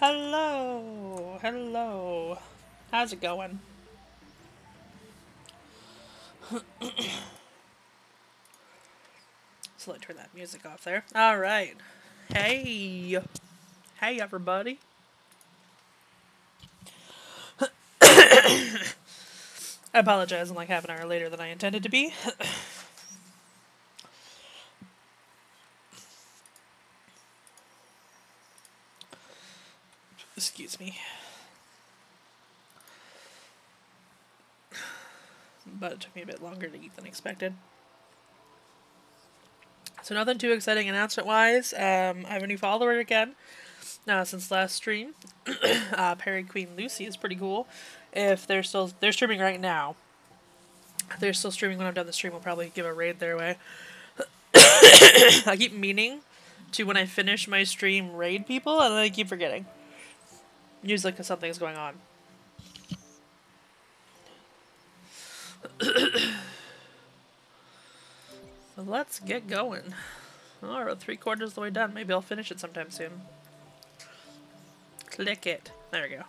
Hello, hello. How's it going? so let turn that music off there. All right. Hey, hey, everybody. I apologize. I'm like half an hour later than I intended to be. Excuse me. But it took me a bit longer to eat than expected. So nothing too exciting announcement wise. Um, I have a new follower again. Uh, since last stream, uh, Perry Queen Lucy is pretty cool. If they're still they're streaming right now, if they're still streaming when I'm done the stream. We'll probably give a raid their way. I keep meaning to when I finish my stream raid people, and then I keep forgetting. Usually because something's going on. so let's get going. Oh, we're three quarters of the way done. Maybe I'll finish it sometime soon. Click it. There we go.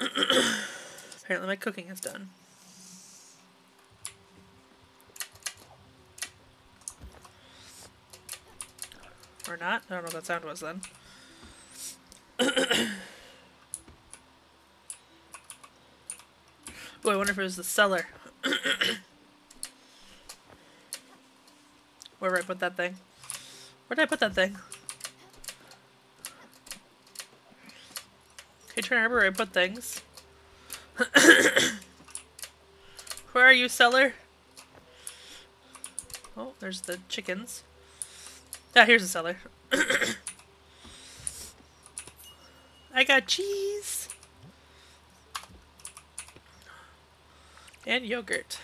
Apparently my cooking is done. Or not? I don't know what that sound was then. Oh, I wonder if it was the cellar. Where did I put that thing? Where did I put that thing? Hey, trying remember where I put things. where are you, cellar? Oh, there's the chickens. Ah, here's the cellar. I got cheese. And yogurt.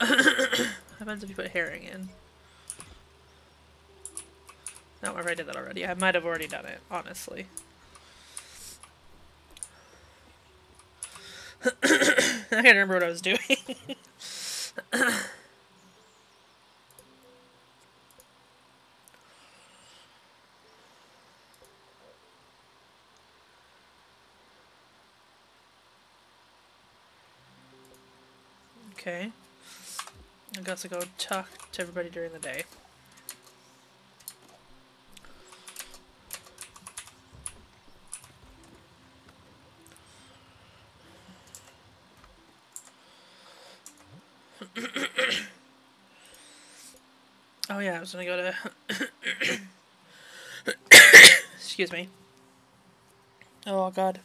happens if you put herring in? No, I already did that already. I might have already done it, honestly. I can't remember what I was doing. Okay. I guess I go talk to everybody during the day. oh yeah, I was gonna go to... Excuse me. Oh god.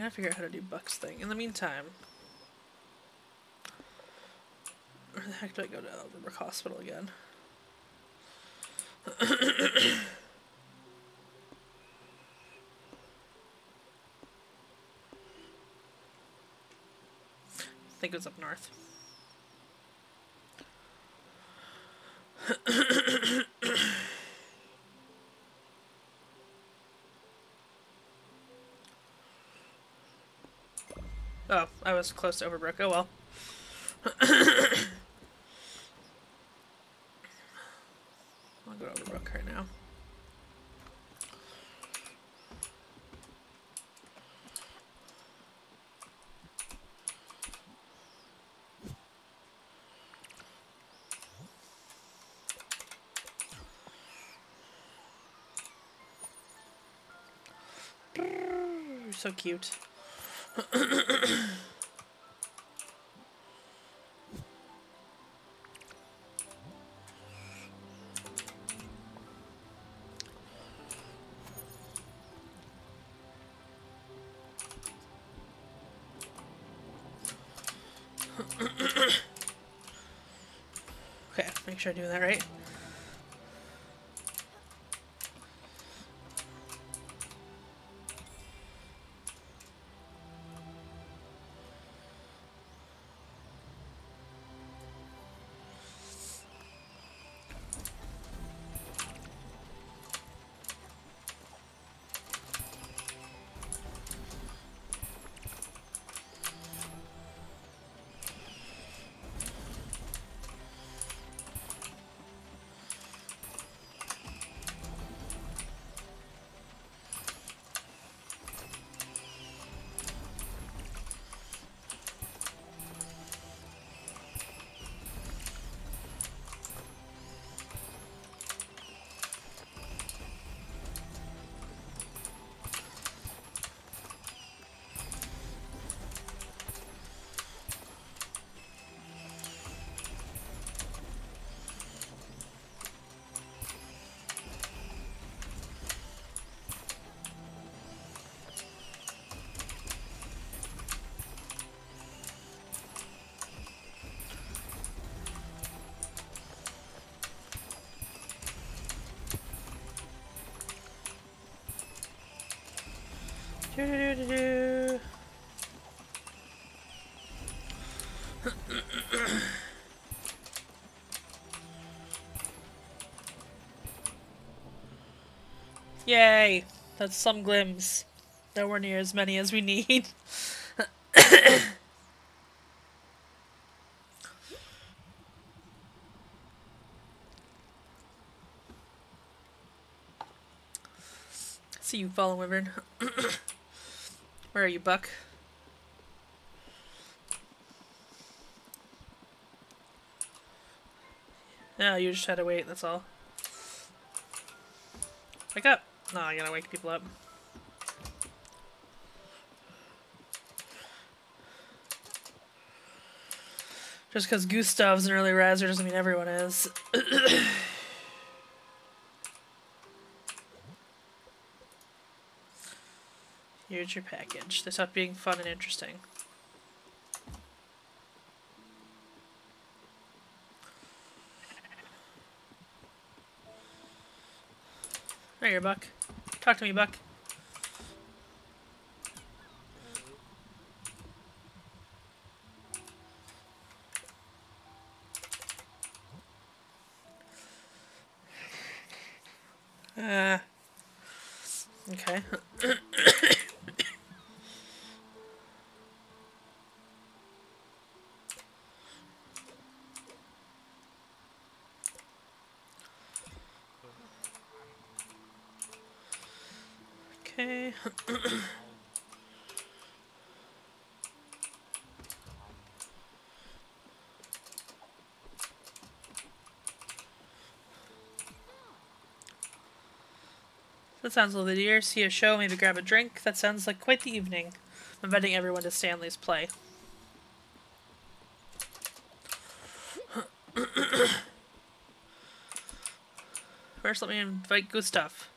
Gotta figure out how to do Buck's thing. In the meantime, where the heck do I go to Elderbrook Hospital again? I think it was up north. Oh, I was close to Overbrook. Oh well. I'll go to Overbrook right now. so cute. Okay, make sure I do that right. Do-do-do. Yay! That's some glims. were near as many as we need. See you, Fallen Wyvern. Where are you, Buck? No, you just had to wait, that's all. Wake up! No, I gotta wake people up. Just because Gustav's an early riser doesn't mean everyone is. Your package. This up being fun and interesting. There you Buck. Talk to me, Buck. That sounds lovely, dear. See a show, maybe grab a drink. That sounds like quite the evening. I'm inviting everyone to Stanley's play. First, let me invite Gustav.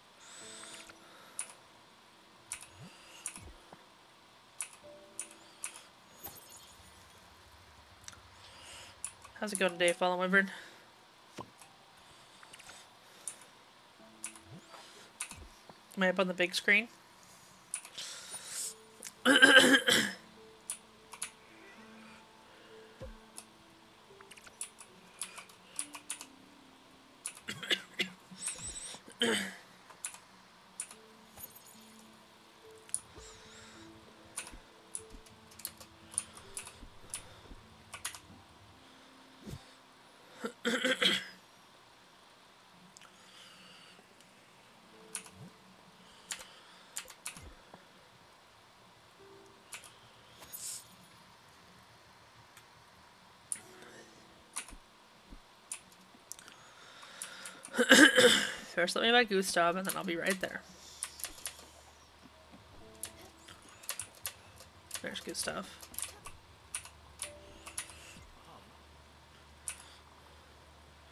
How's it going today, Fallen Wyvern? Am I up on the big screen? First, let me buy Gustav, and then I'll be right there. There's Gustav.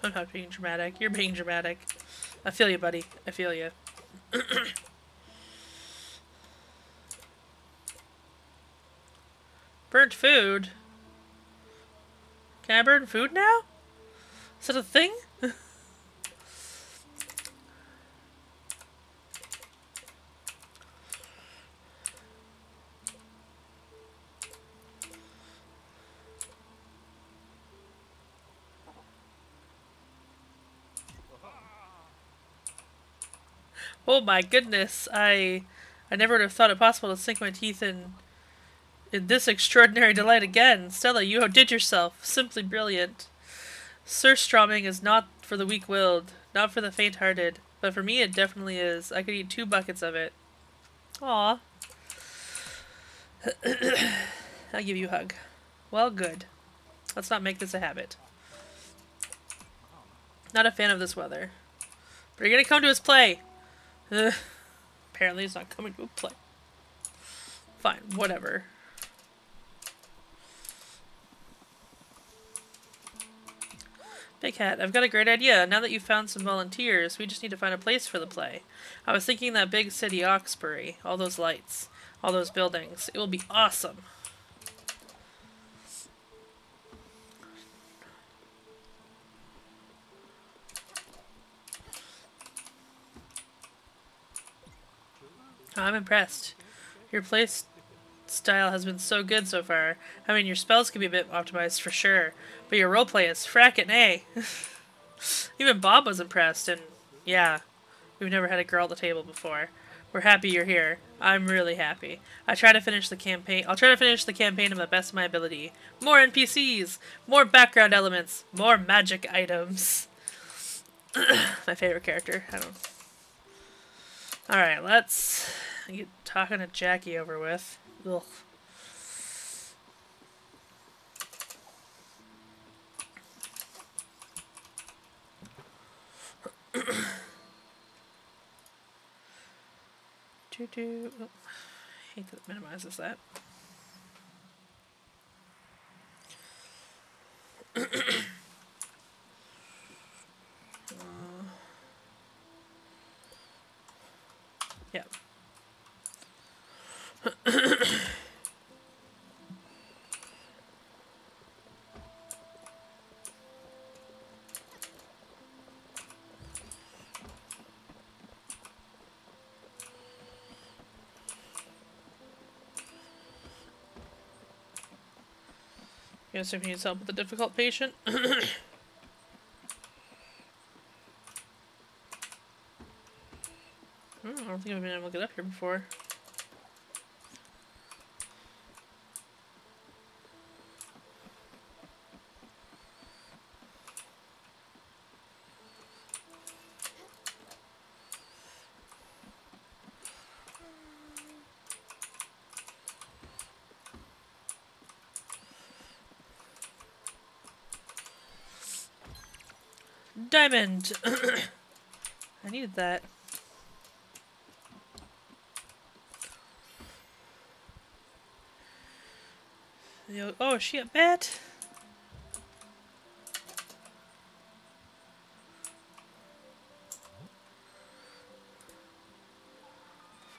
I'm not being dramatic. You're being dramatic. I feel you, buddy. I feel you. Burnt food? Can I burn food now? Is that a thing? Oh my goodness, I I never would have thought it possible to sink my teeth in in this extraordinary delight again. Stella, you outdid yourself. Simply brilliant. Sir Surströmming is not for the weak-willed, not for the faint-hearted, but for me it definitely is. I could eat two buckets of it. Aw. I'll give you a hug. Well, good. Let's not make this a habit. Not a fan of this weather. But you're gonna come to his play. Ugh. Apparently he's not coming to a play. Fine, whatever. Big Hat, I've got a great idea. Now that you've found some volunteers, we just need to find a place for the play. I was thinking that big city Oxbury. All those lights. All those buildings. It will be awesome. Oh, I'm impressed. Your play style has been so good so far. I mean, your spells can be a bit optimized for sure, but your roleplay is frackin' A. Even Bob was impressed, and yeah, we've never had a girl at the table before. We're happy you're here. I'm really happy. I try to finish the campaign. I'll try to finish the campaign to the best of my ability. More NPCs, more background elements, more magic items. my favorite character. I don't. All right, let's get talking to Jackie over with. Ugh. do do. Oh, hate that minimizes that. uh, yeah. Guess if he needs help with a difficult patient. Hmm, I don't think I've been able to get up here before. Diamond! I needed that. Oh, is she a bat?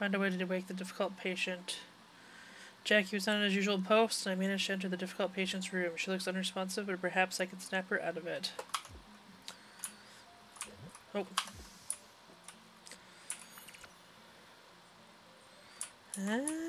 Find a way to wake the difficult patient. Jackie was not in his usual post, and I managed to enter the difficult patient's room. She looks unresponsive, but perhaps I can snap her out of it. Oh. Ah.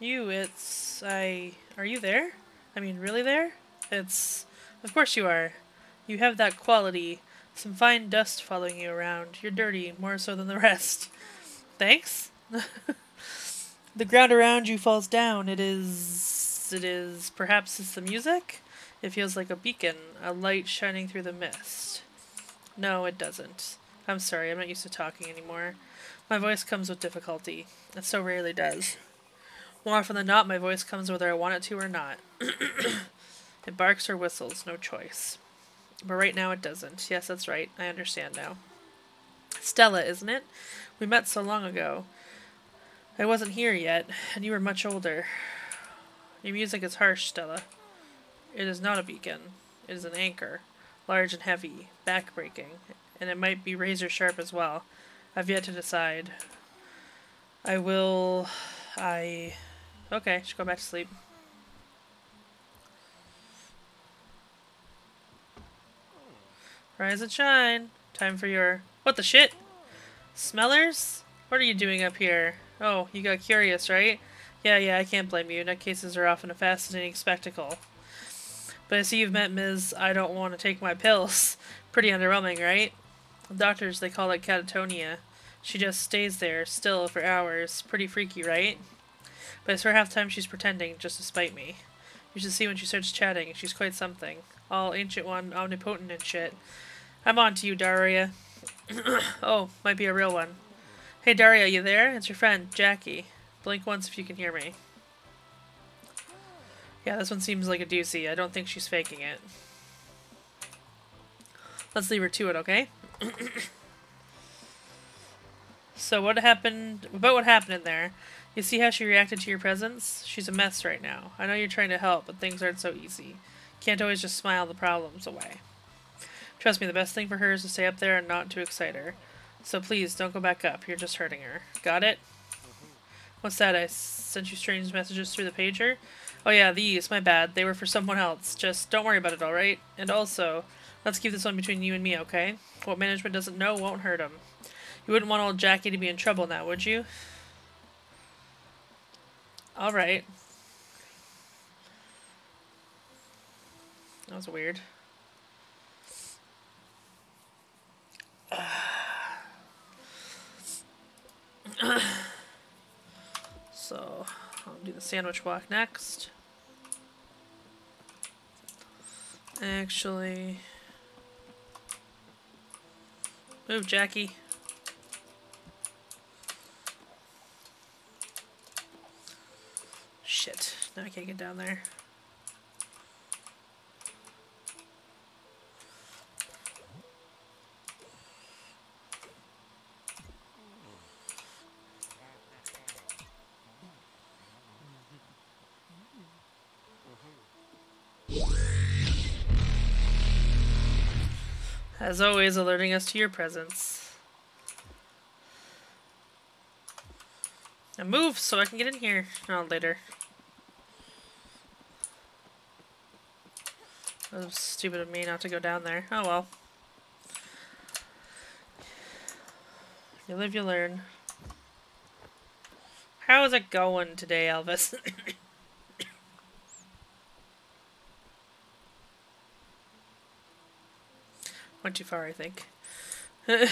You, it's... I... Are you there? I mean, really there? It's... Of course you are. You have that quality. Some fine dust following you around. You're dirty, more so than the rest. Thanks? the ground around you falls down. It is... It is... Perhaps it's the music? It feels like a beacon, a light shining through the mist. No, it doesn't. I'm sorry, I'm not used to talking anymore. My voice comes with difficulty. It so rarely does. More often than not, my voice comes whether I want it to or not. it barks or whistles, no choice. But right now it doesn't. Yes, that's right. I understand now. Stella, isn't it? We met so long ago. I wasn't here yet, and you were much older. Your music is harsh, Stella. It is not a beacon. It is an anchor. Large and heavy, back-breaking, and it might be razor-sharp as well. I've yet to decide. I will... I... Okay, should go back to sleep. Rise and shine. Time for your... What the shit? Smellers? What are you doing up here? Oh, you got curious, right? Yeah, yeah, I can't blame you. Nutcases are often a fascinating spectacle. But I see you've met Ms. I don't want to take my pills. Pretty underwhelming, right? Doctors, they call it catatonia. She just stays there, still, for hours. Pretty freaky, right? But I swear half time she's pretending, just to spite me. You should see when she starts chatting. She's quite something. All Ancient One, omnipotent and shit. I'm on to you, Daria. oh, might be a real one. Hey, Daria, you there? It's your friend, Jackie. Blink once if you can hear me. Yeah, this one seems like a doozy. I don't think she's faking it. Let's leave her to it, okay? so what happened... About what happened in there. You see how she reacted to your presence? She's a mess right now. I know you're trying to help, but things aren't so easy. Can't always just smile the problems away. Trust me, the best thing for her is to stay up there and not to excite her. So please, don't go back up. You're just hurting her. Got it? Mm-hmm. What's that? I sent you strange messages through the pager? Oh yeah, these. My bad. They were for someone else. Just don't worry about it, alright? And also, let's keep this one between you and me, okay? What management doesn't know won't hurt him. You wouldn't want old Jackie to be in trouble now, would you? Alright. That was weird. so, I'll do the sandwich walk next. Actually... Move, Jackie. Shit. Now I can't get down there. As always, alerting us to your presence. Now move so I can get in here. Oh, later. That was stupid of me not to go down there. Oh well. You live, you learn. How is it going today, Elvis? Went too far, I think. this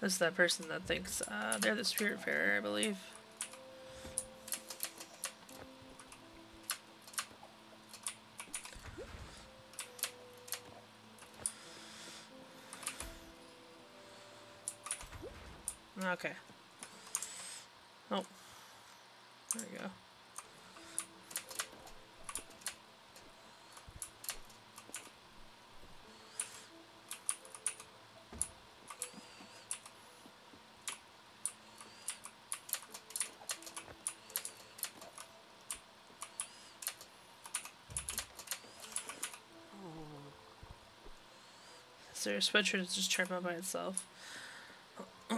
is that person that thinks uh, they're the Spiritfarer, I believe. Okay. Oh. There we go. Is sweatshirt that's just turned on by itself?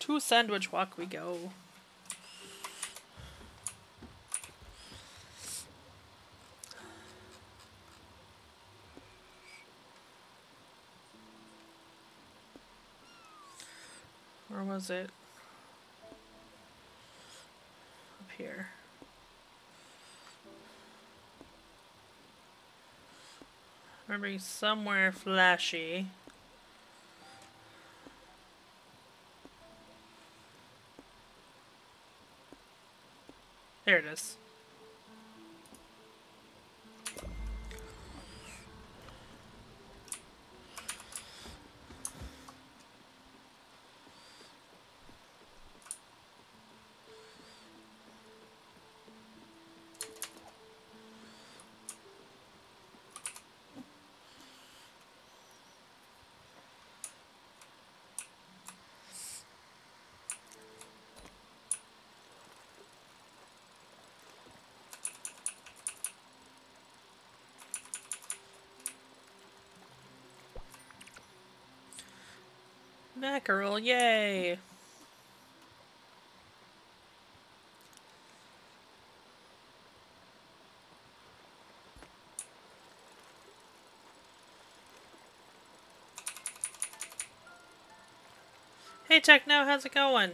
to Sandwich Walk we go. Where was it? Up here. Remembering somewhere flashy. There it is. Mackerel, yay! Hey Techno, how's it going?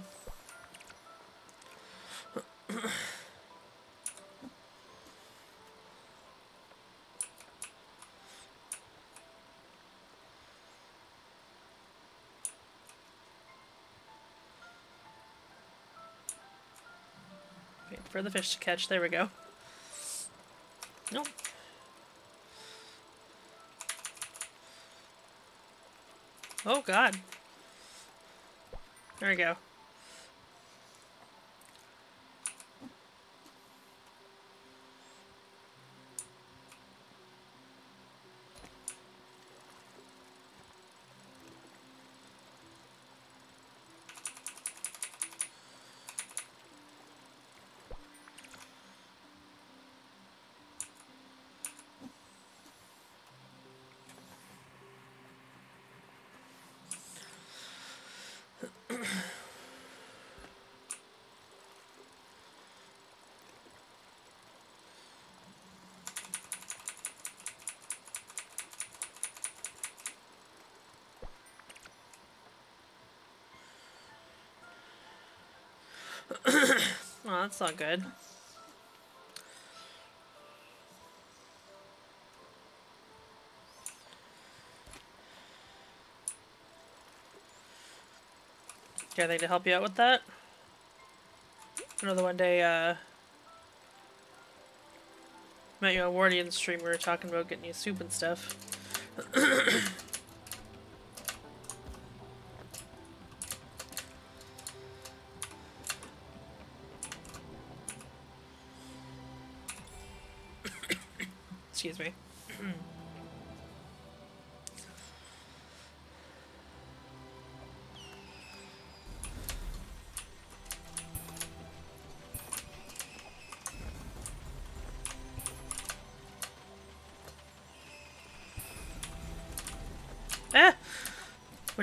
For the fish to catch. There we go. Nope. Oh god. There we go. Oh, that's not good. Got anything to help you out with that? Another one day, uh... Met you on Wardian stream, we were talking about getting you soup and stuff.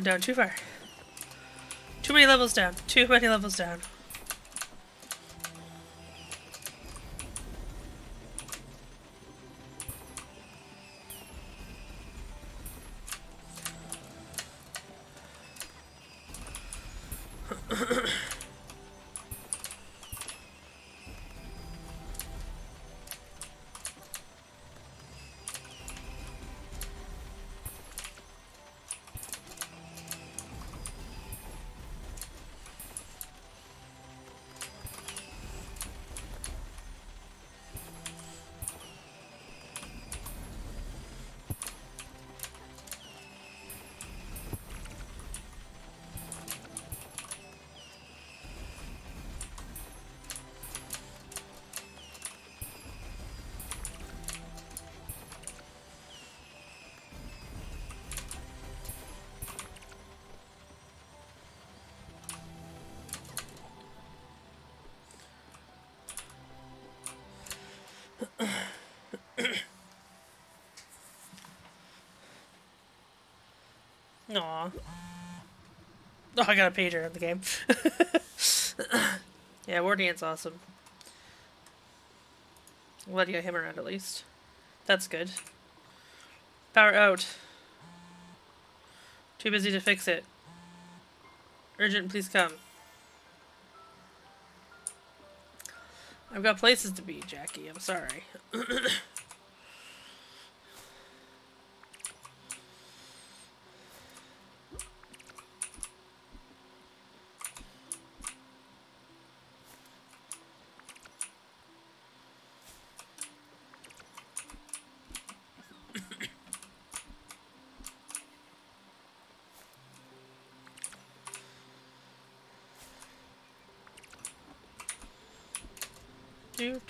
down too far. Too many levels down. Too many levels down. Aw. Oh, I got a pager in the game. yeah, Wardian's awesome. Let you get him around at least. That's good. Power out. Too busy to fix it. Urgent, please come. I've got places to be, Jackie. I'm sorry.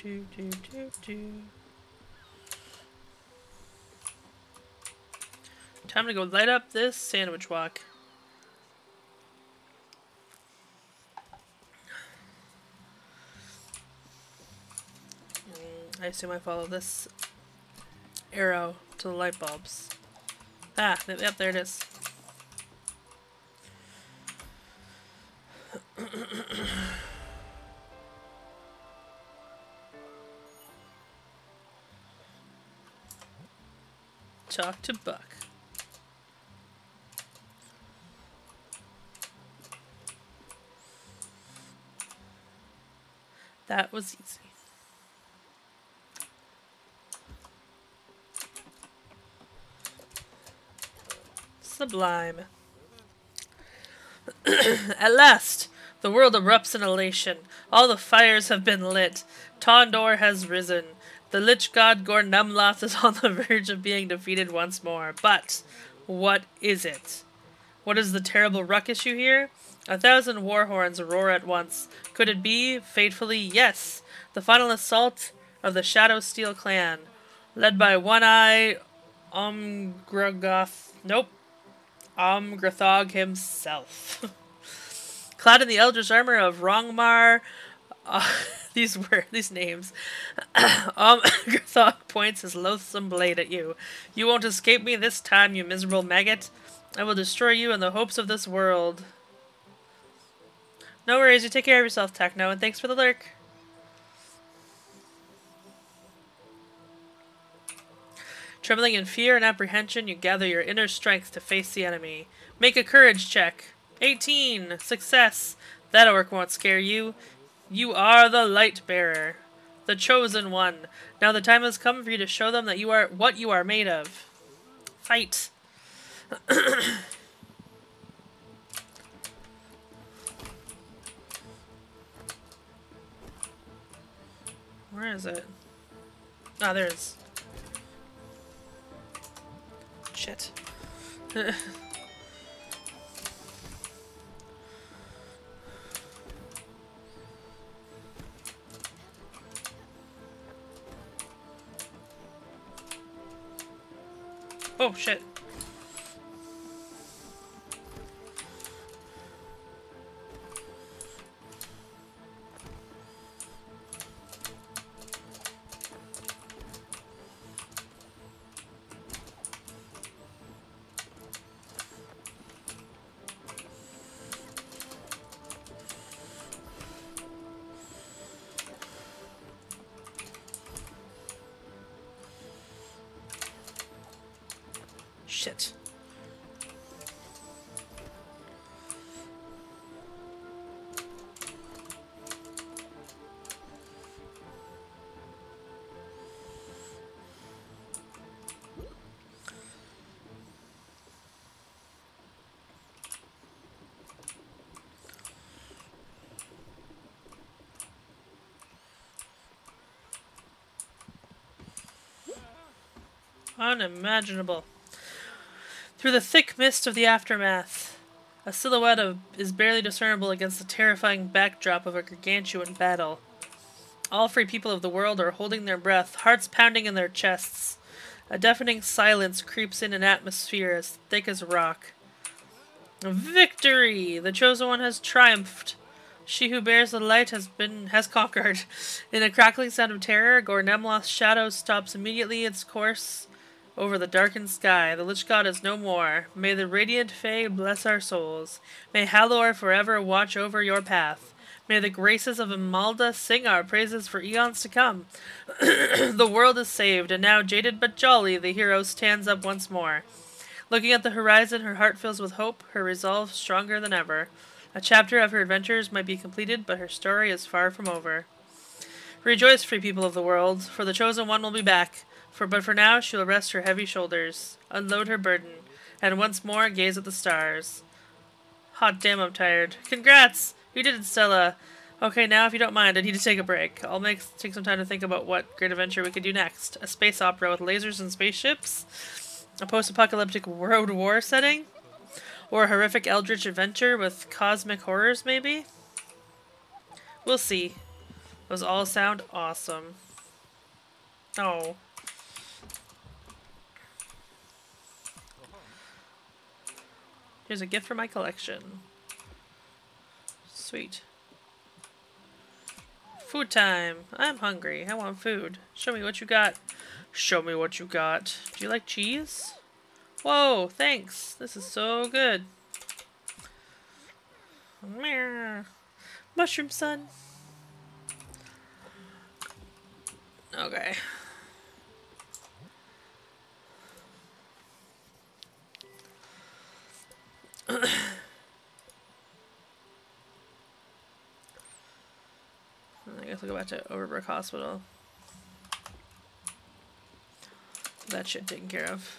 do do do do. Time to go light up this sandwich walk. Mm, I assume I follow this arrow to the light bulbs. Ah, yep, there it is. Talk to Buck. That was easy. Sublime. At last, the world erupts in elation. All the fires have been lit. Tondor has risen. The Lich God Gornumloth is on the verge of being defeated once more. But, what is it? What is the terrible ruckus you hear? A thousand war horns roar at once. Could it be? Fatefully, yes. The final assault of the Shadow Steel clan, led by One Eye Omgragoth. Nope. Omgrathog himself. Clad in the Eldritch armor of Rongmar. Uh, these were these names. um, Grathog points his loathsome blade at you. You won't escape me this time, you miserable maggot. I will destroy you in the hopes of this world. No worries, you take care of yourself, Techno, and thanks for the lurk. Trembling in fear and apprehension, you gather your inner strength to face the enemy. Make a courage check. 18! Success! That orc won't scare you. You are the light bearer, the chosen one. Now the time has come for you to show them that you are what you are made of. Fight. Where is it? Ah, oh, there it is. Shit. oh, shit. Unimaginable. Through the thick mist of the aftermath, a silhouette of, is barely discernible against the terrifying backdrop of a gargantuan battle. All free people of the world are holding their breath, hearts pounding in their chests. A deafening silence creeps in an atmosphere as thick as rock. Victory! The chosen one has triumphed. She who bears the light has been has conquered. In a crackling sound of terror, Gornemloth's shadow stops immediately its course over the darkened sky. The Lich God is no more. May the radiant Fae bless our souls. May Halor forever watch over your path. May the graces of Imelda sing our praises for eons to come. the world is saved, and now jaded but jolly, the hero stands up once more. Looking at the horizon, her heart fills with hope, her resolve stronger than ever. A chapter of her adventures might be completed, but her story is far from over. Rejoice, free people of the world, for the chosen one will be back. For but for now she will rest her heavy shoulders, unload her burden, and once more gaze at the stars. Hot damn, I'm tired. Congrats! You did it, Stella! Okay, now if you don't mind, I need to take a break. I'll make take some time to think about what great adventure we could do next. A space opera with lasers and spaceships? A post-apocalyptic world war setting? Or a horrific eldritch adventure with cosmic horrors, maybe? We'll see. Those all sound awesome. Oh. Here's a gift for my collection. Sweet. Food time. I'm hungry. I want food. Show me what you got. Show me what you got. Do you like cheese? Whoa, thanks. This is so good. Mushroom sun. Okay. I guess I'll go back to Overbrook Hospital. That shit taken care of.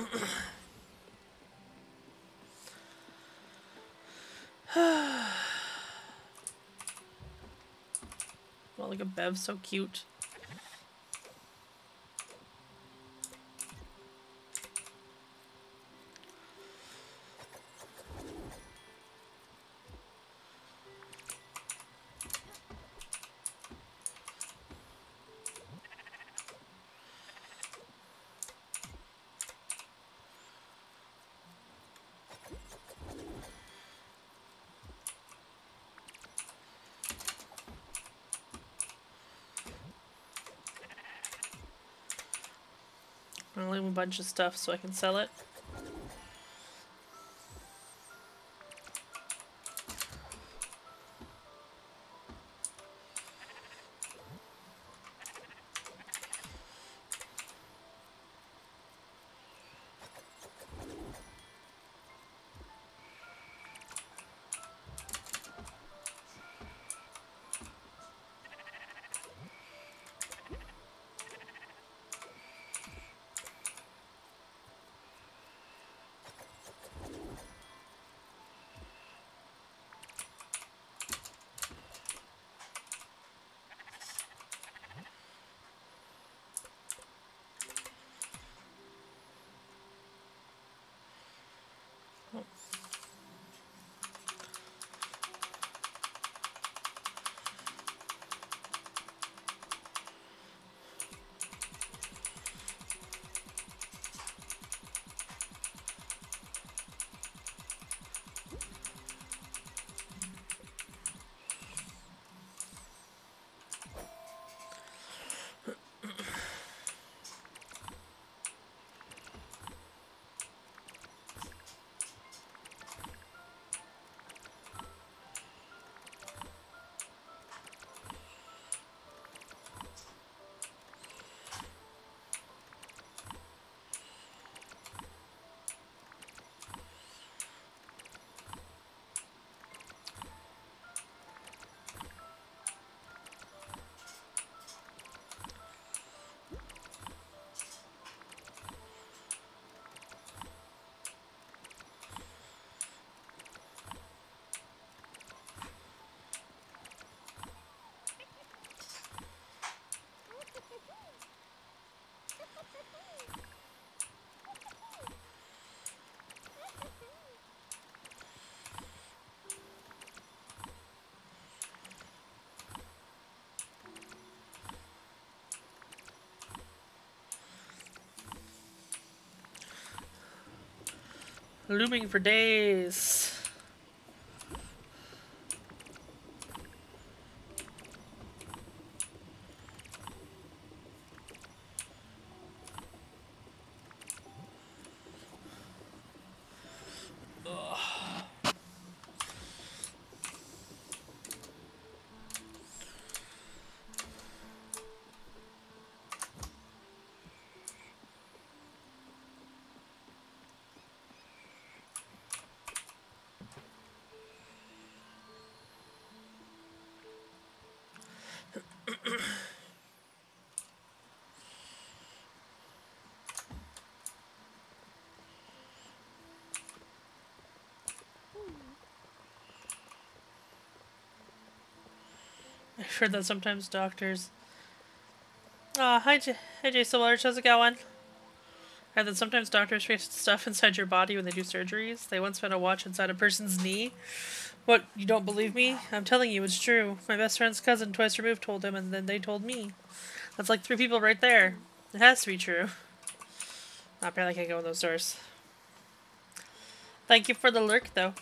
well, like a Bev, so cute. Bunch of stuff so I can sell it. Looming for days. I've heard that sometimes doctors. Uh, hi, J- hey, Jason Willard. How's it going? And then sometimes doctors face stuff inside your body when they do surgeries. They once found a watch inside a person's knee. What, you don't believe me? I'm telling you, it's true. My best friend's cousin, twice removed, told him, and then they told me. That's like three people right there. It has to be true. apparently I can't go in those doors. Thank you for the lurk, though.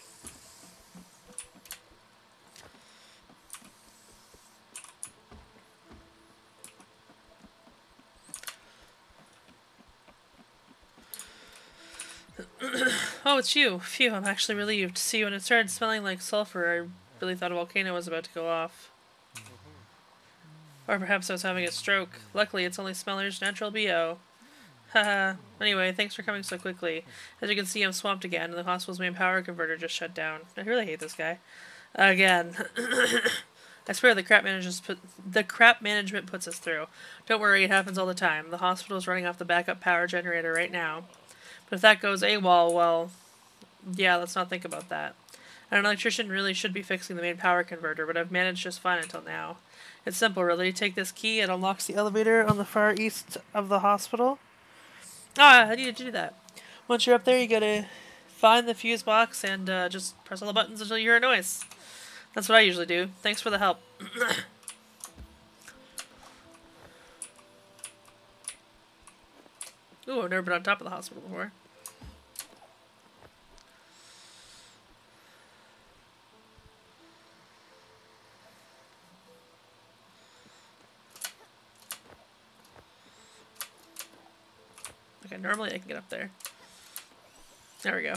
Oh, it's you. Phew, I'm actually relieved. See, when it started smelling like sulfur, I really thought a volcano was about to go off. Or perhaps I was having a stroke. Luckily, it's only Smeller's natural BO. Haha. anyway, thanks for coming so quickly. As you can see, I'm swamped again, and the hospital's main power converter just shut down. I really hate this guy. Again. I swear the crap management put the crap management puts us through. Don't worry, it happens all the time. The hospital's running off the backup power generator right now. But if that goes AWOL, well, yeah, let's not think about that. An electrician really should be fixing the main power converter, but I've managed just fine until now. It's simple, really. Take this key, it unlocks the elevator on the far east of the hospital. Ah, I needed to do that. Once you're up there, you gotta find the fuse box and uh, just press all the buttons until you hear a noise. That's what I usually do. Thanks for the help. Ooh, I've never been on top of the hospital before. Normally I can get up there. There we go.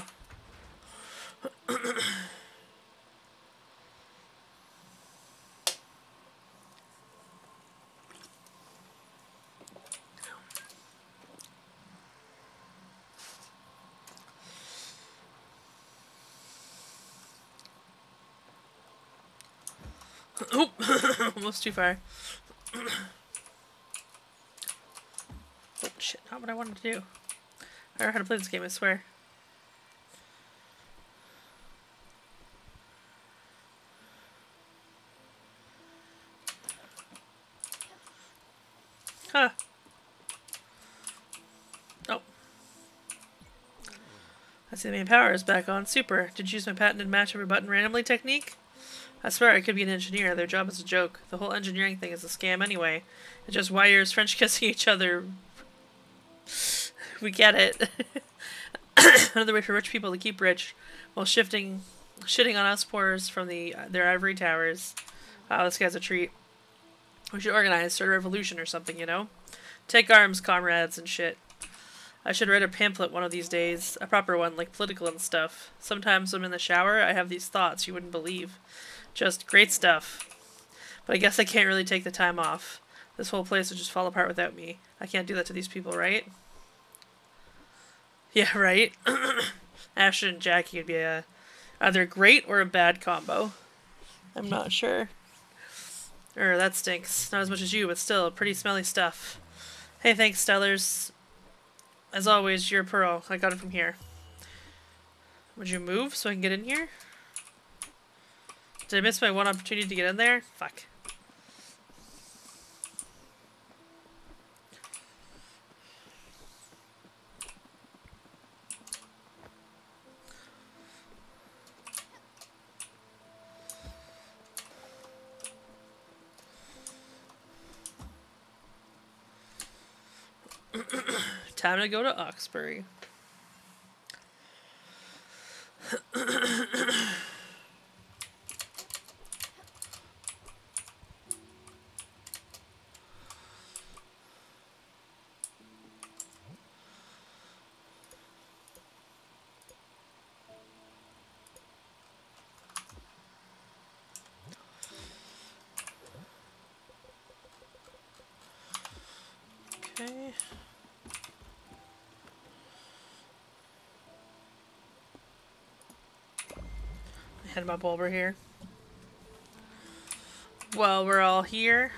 Oop! Almost too far. oh shit, not what I wanted to do. I don't know how to play this game, I swear. Huh. Oh. I see the main power is back on. Super. Did you use my patented match every button randomly technique? I swear I could be an engineer. Their job is a joke. The whole engineering thing is a scam anyway. It just wires French kissing each other. We get it. Another way for rich people to keep rich while shifting, shitting on us poors from the their ivory towers. Wow, this guy's a treat. We should organize, start a revolution or something, you know? Take arms, comrades, and shit. I should write a pamphlet one of these days. A proper one, like political and stuff. Sometimes when I'm in the shower, I have these thoughts you wouldn't believe. Just great stuff. But I guess I can't really take the time off. This whole place would just fall apart without me. I can't do that to these people, right? Yeah, right? Ashton and Jackie would be a either great or a bad combo. I'm not sure. Er, that stinks. Not as much as you, but still, pretty smelly stuff. Hey, thanks, Stellars. As always, you're a pearl. I got it from here. Would you move so I can get in here? Did I miss my one opportunity to get in there? Fuck. Time to go to Oxbury. Okay. Head my over here. Well, we're all here.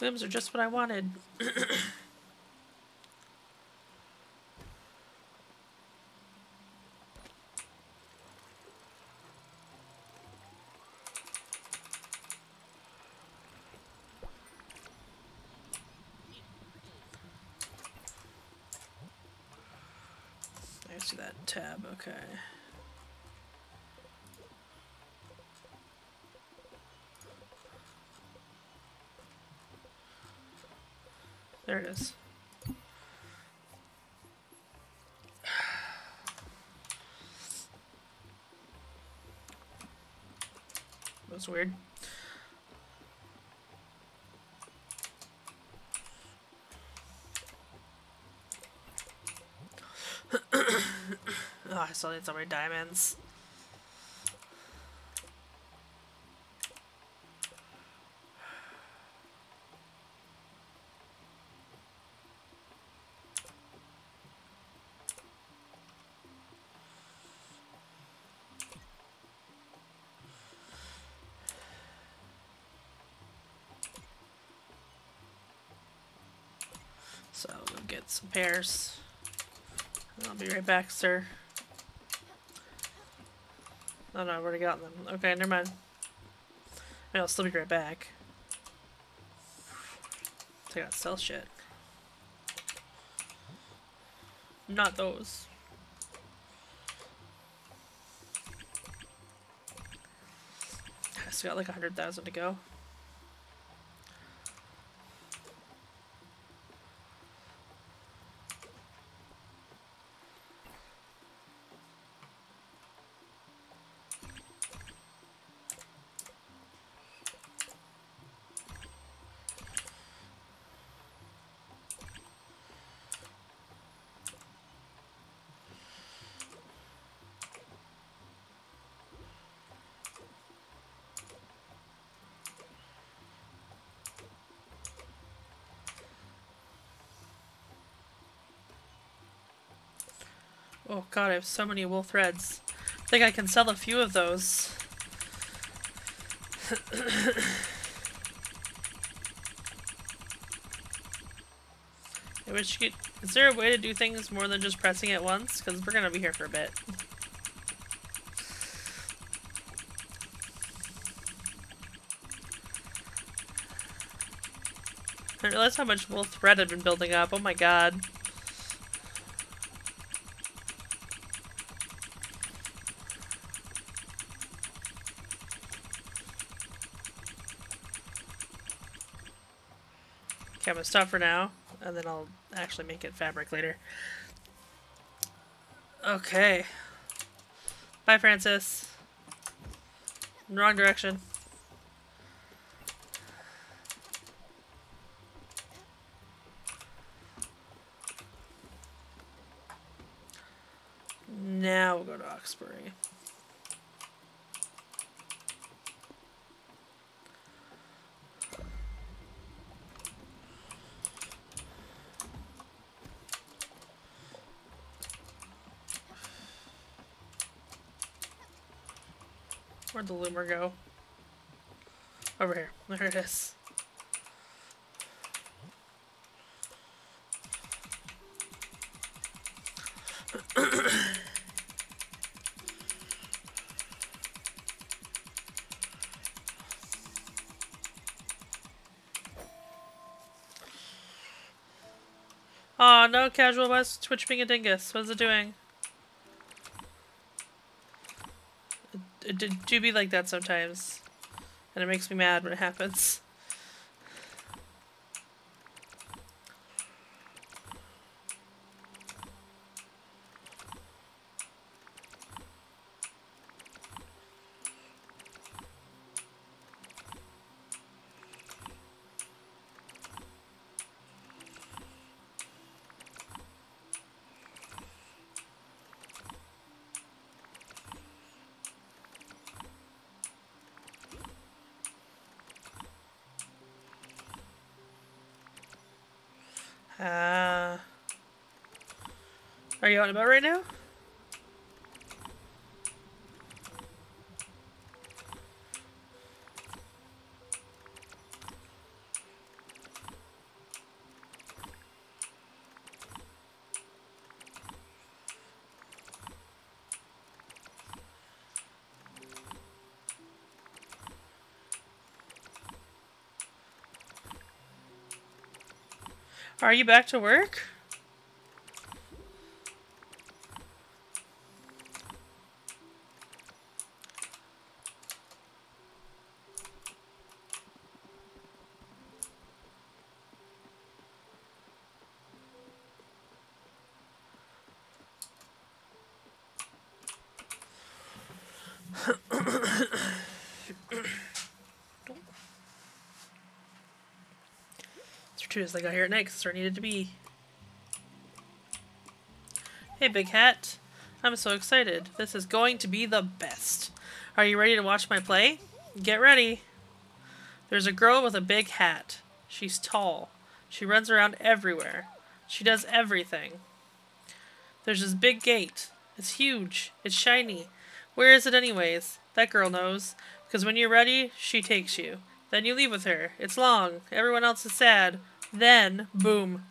Limbs are just what I wanted. I see that tab, okay. There it is. That's weird. Oh, I still need so many diamonds. So we'll get some pears. I'll be right back, sir. Oh no, I've already gotten them. Okay, never mind. I mean, I'll still be right back. I gotta sell shit. Not those. I still got like a hundred thousand to go. Oh god, I have so many wool threads. I think I can sell a few of those. I wish you could... Is there a way to do things more than just pressing it once? Because we're gonna be here for a bit. I didn't realize how much wool thread I've been building up. Oh my god. Gonna stop for now, and then I'll actually make it fabric later. Okay. Bye, Francis. Wrong direction. Now we'll go to Oxbury. The loomer go? Over here. There it is. oh no, casual west Twitch being a dingus. What is it doing? Do be like that sometimes. And it makes me mad when it happens. Are you on about right now? Are you back to work? Fortuitous I got here at night because there needed to be. Hey, Big Hat. I'm so excited. This is going to be the best. Are you ready to watch my play? Get ready. There's a girl with a big hat. She's tall. She runs around everywhere. She does everything. There's this big gate. It's huge. It's shiny. Where is it anyways? That girl knows. Because when you're ready, she takes you. Then you leave with her. It's long. Everyone else is sad. Then, boom.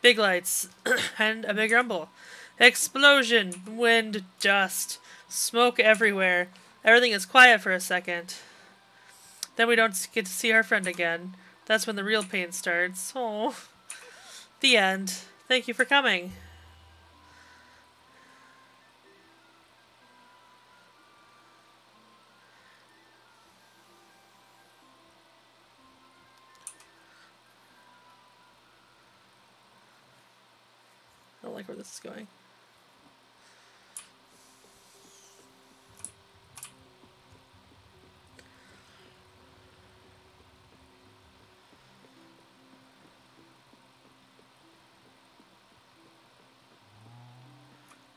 Big lights and a big rumble. Explosion, wind, dust, smoke everywhere. Everything is quiet for a second. Then we don't get to see our friend again. That's when the real pain starts. Oh. The end. Thank you for coming. This is going.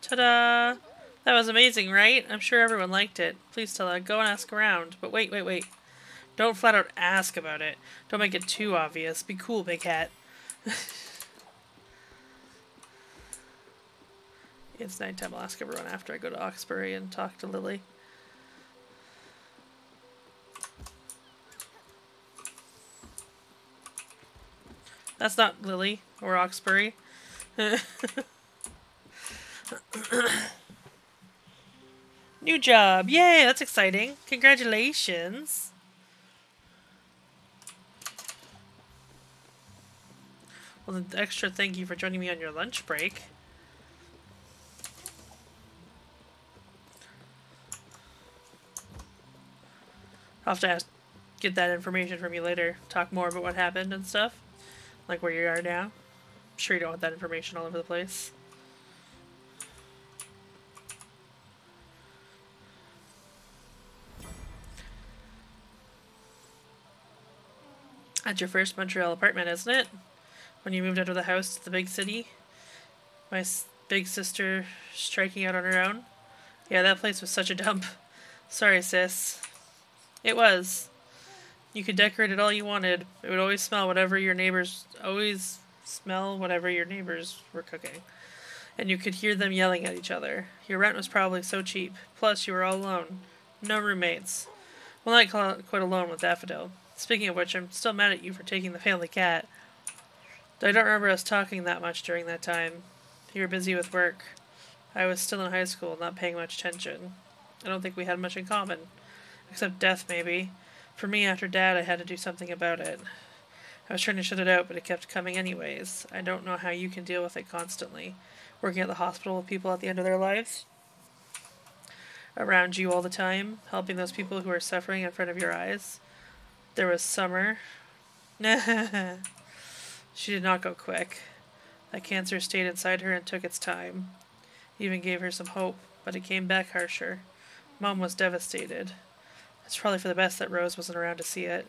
Ta-da! That was amazing, right? I'm sure everyone liked it. Please, Stella, go and ask around. But wait, wait, wait. Don't flat out ask about it. Don't make it too obvious. Be cool, big hat. it's nighttime. I'll ask everyone after I go to Oxbury and talk to Lily. That's not Lily or Oxbury. New job. Yay, that's exciting. Congratulations. Well, an extra thank you for joining me on your lunch break. I'll have to ask, get that information from you later. Talk more about what happened and stuff. Like where you are now. I'm sure you don't want that information all over the place. That's your first Montreal apartment, isn't it? When you moved out of the house to the big city? My big sister striking out on her own? Yeah, that place was such a dump. Sorry, sis. It was. You could decorate it all you wanted. It would always smell whatever your neighbors always smell whatever your neighbors were cooking. And you could hear them yelling at each other. Your rent was probably so cheap. Plus, you were all alone. No roommates. Well, not quite alone with Daffodil. Speaking of which, I'm still mad at you for taking the family cat. I don't remember us talking that much during that time. You were busy with work. I was still in high school, not paying much attention. I don't think we had much in common. Except death, maybe. For me, after Dad, I had to do something about it. I was trying to shut it out, but it kept coming anyways. I don't know how you can deal with it constantly. Working at the hospital with people at the end of their lives. Around you all the time, helping those people who are suffering in front of your eyes. There was Summer. she did not go quick. That cancer stayed inside her and took its time. Even gave her some hope, but it came back harsher. Mom was devastated. It's probably for the best that Rose wasn't around to see it.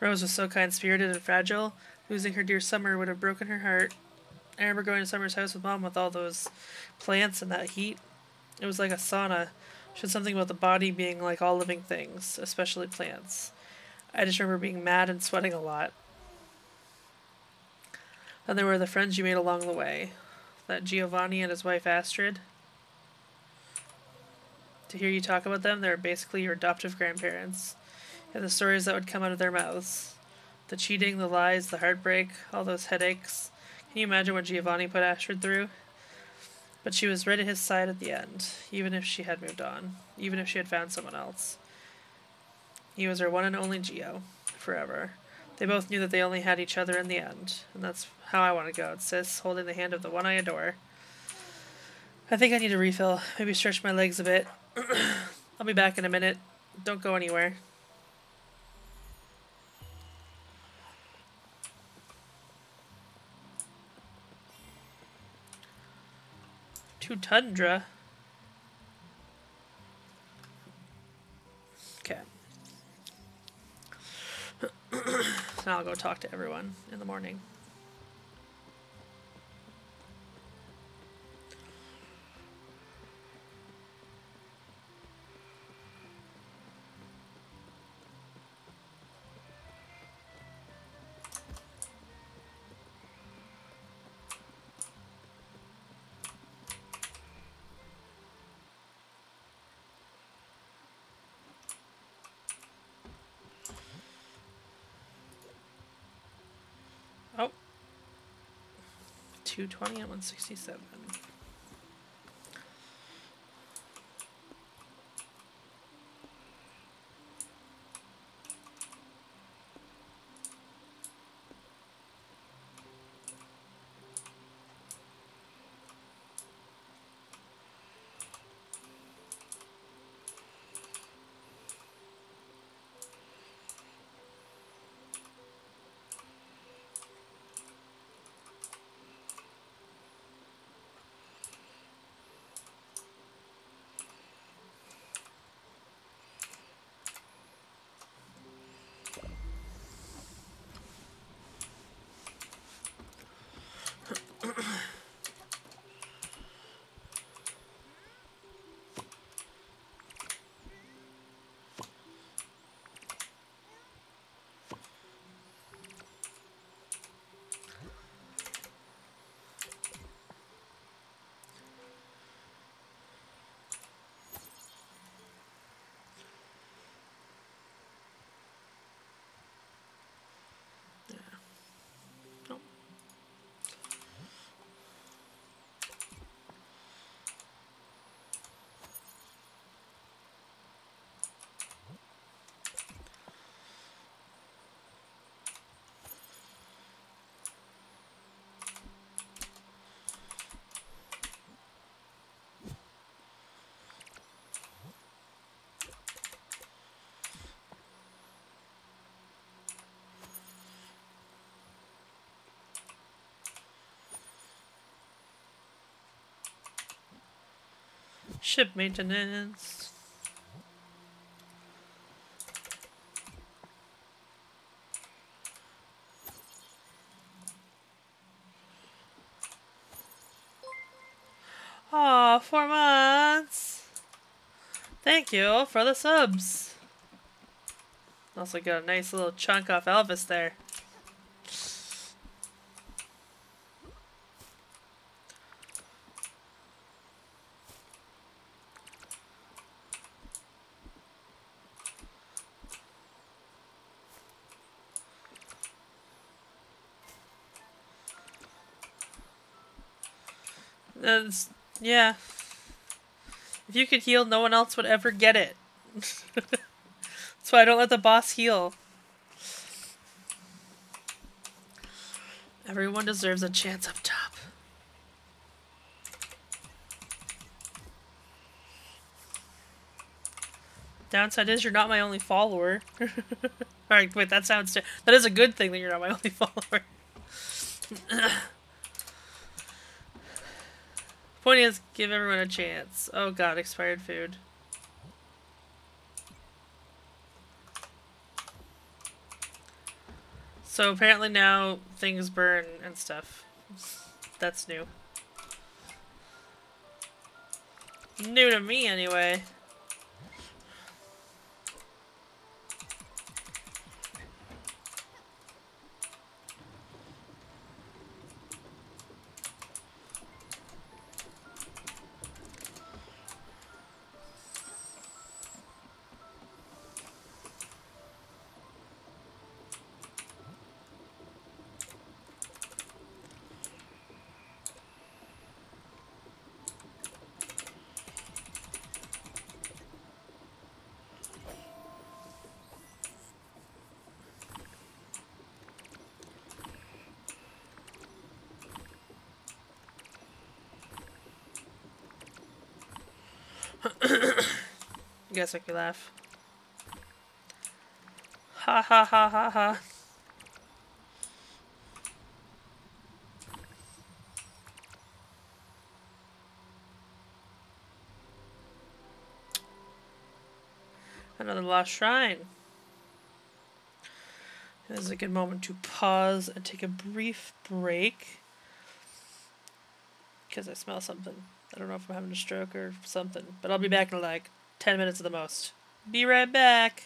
Rose was so kind spirited and fragile, losing her dear Summer would have broken her heart. I remember going to Summer's house with Mom with all those plants and that heat. It was like a sauna. She said something about the body being like all living things, especially plants. I just remember being mad and sweating a lot. Then there were the friends you made along the way. That Giovanni and his wife Astrid. To hear you talk about them, they're basically your adoptive grandparents. And the stories that would come out of their mouths. The cheating, the lies, the heartbreak, all those headaches. Can you imagine what Giovanni put Astrid through? But she was right at his side at the end, even if she had moved on, even if she had found someone else. He was her one and only Gio, forever. They both knew that they only had each other in the end, and that's how I want to go, sis, holding the hand of the one I adore. I think I need a refill. Maybe stretch my legs a bit. I'll be back in a minute. Don't go anywhere. To Tundra? Okay. now I'll go talk to everyone in the morning. 220 and 167. Ship maintenance. Aw, four months. Thank you for the subs. Also got a nice little chunk off Elvis there. Yeah. If you could heal, no one else would ever get it. That's why I don't let the boss heal. Everyone deserves a chance up top. Downside is you're not my only follower. Alright, wait, that sounds... That is a good thing that you're not my only follower. Point is, give everyone a chance. Oh god, expired food. So apparently now things burn and stuff. That's new. New to me anyway. I guess I could laugh. Ha ha ha ha ha. Another lost shrine. This is a good moment to pause and take a brief break. Because I smell something. I don't know if I'm having a stroke or something. But I'll be back in like 10 minutes at the most. Be right back.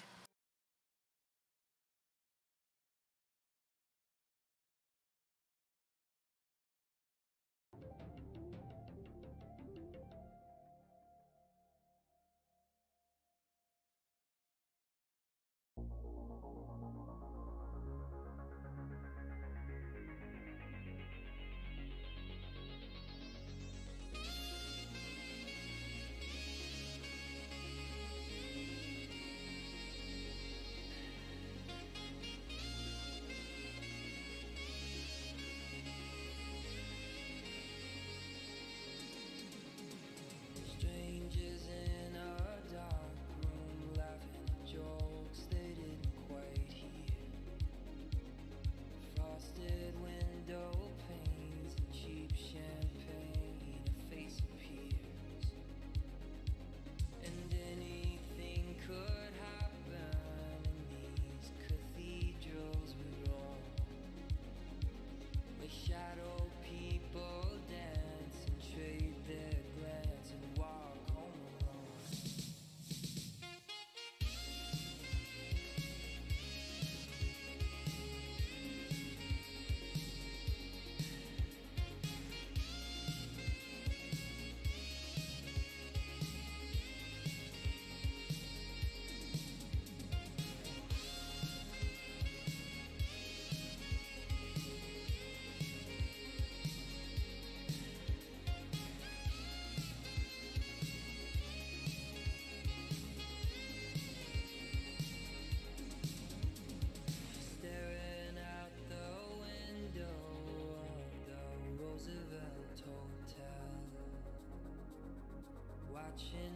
watching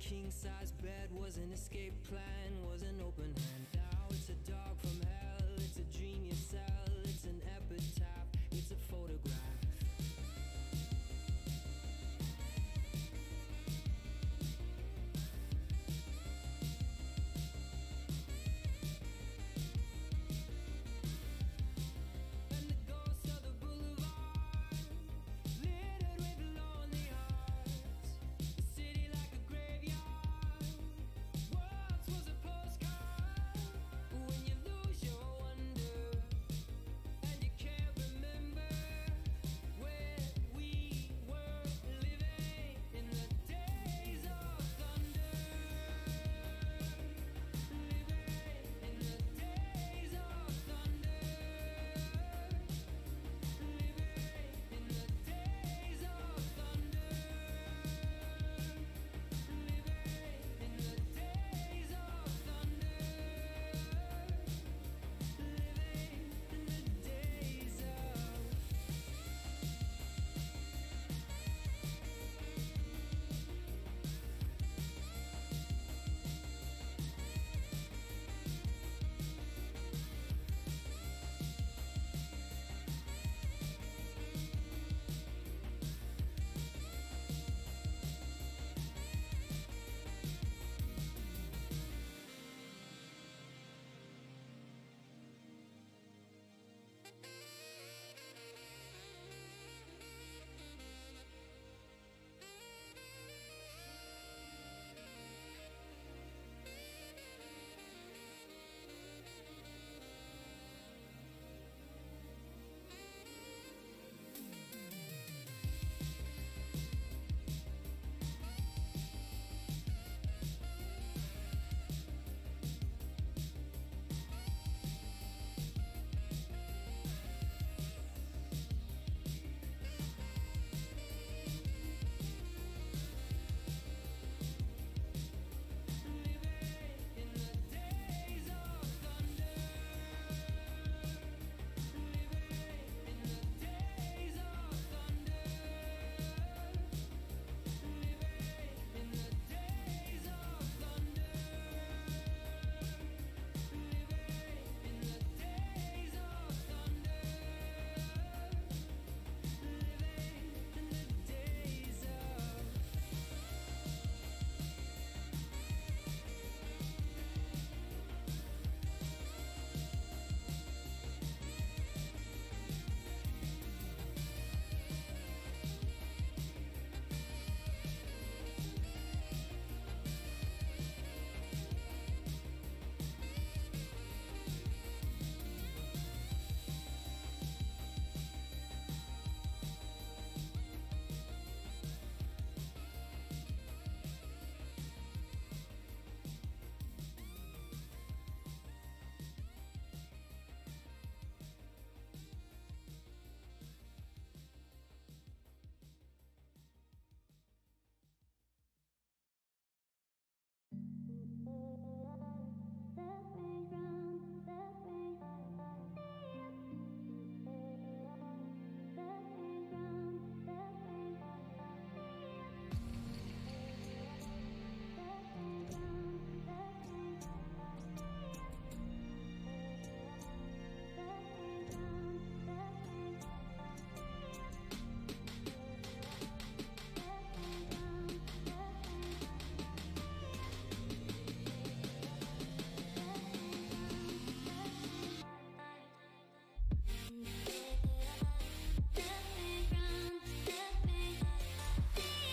king size bed was an escape plan, was an open hand. Now it's a dog from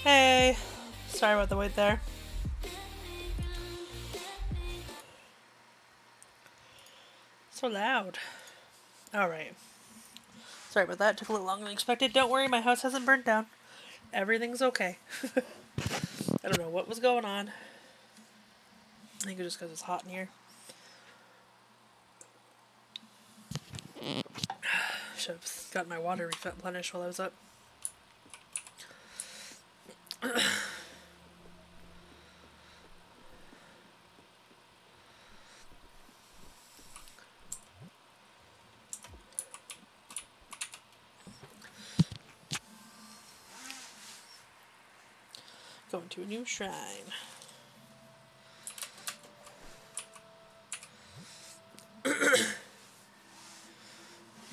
Hey, sorry about the wait there. So loud. Alright. Sorry about that. Took a little longer than expected. Don't worry, my house hasn't burnt down. Everything's okay. I don't know what was going on. I think it was just because it's hot in here. Should have got my water replenished while I was up. going to a new shrine.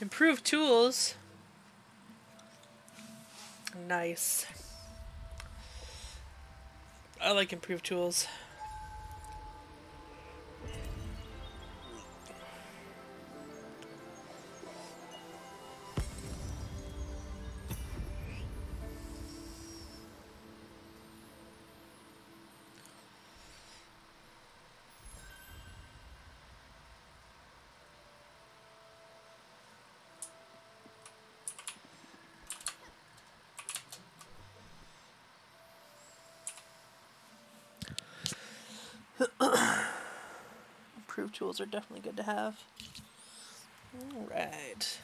Improved tools. Nice. I like improved tools. Tools are definitely good to have. Alright.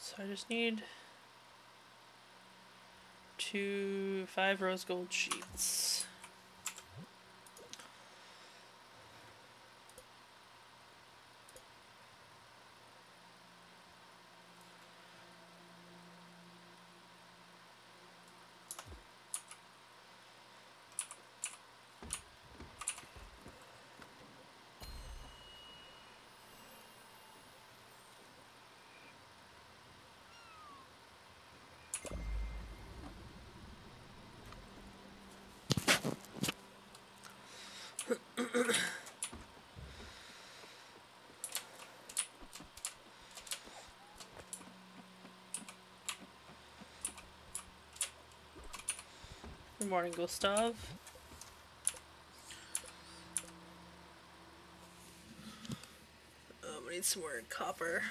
So I just need two five rose gold sheets. Good morning, Gustav. Um, oh, we need some more copper.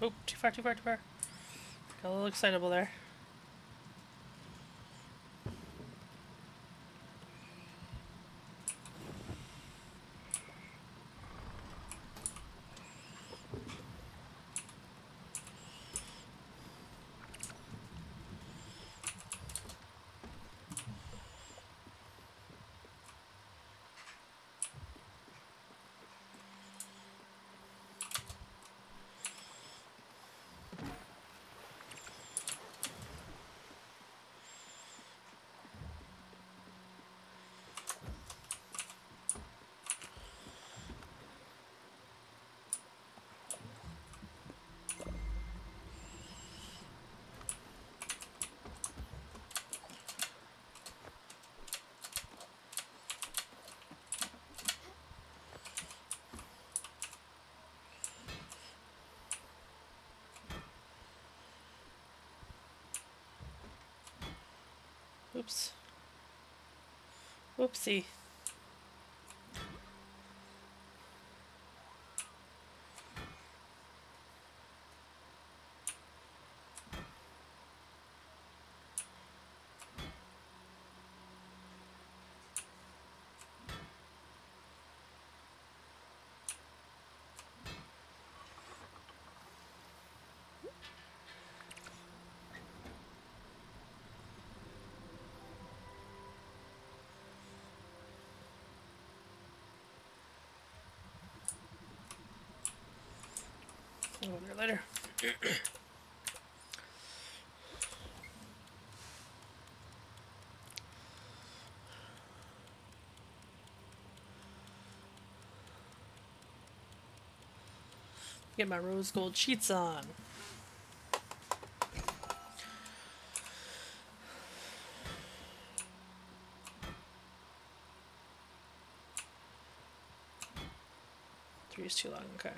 Oh, too far, too far, too far. Got a little excitable there. Oops. Whoopsie. Over there later. Get my rose gold sheets on. Three is too long, okay.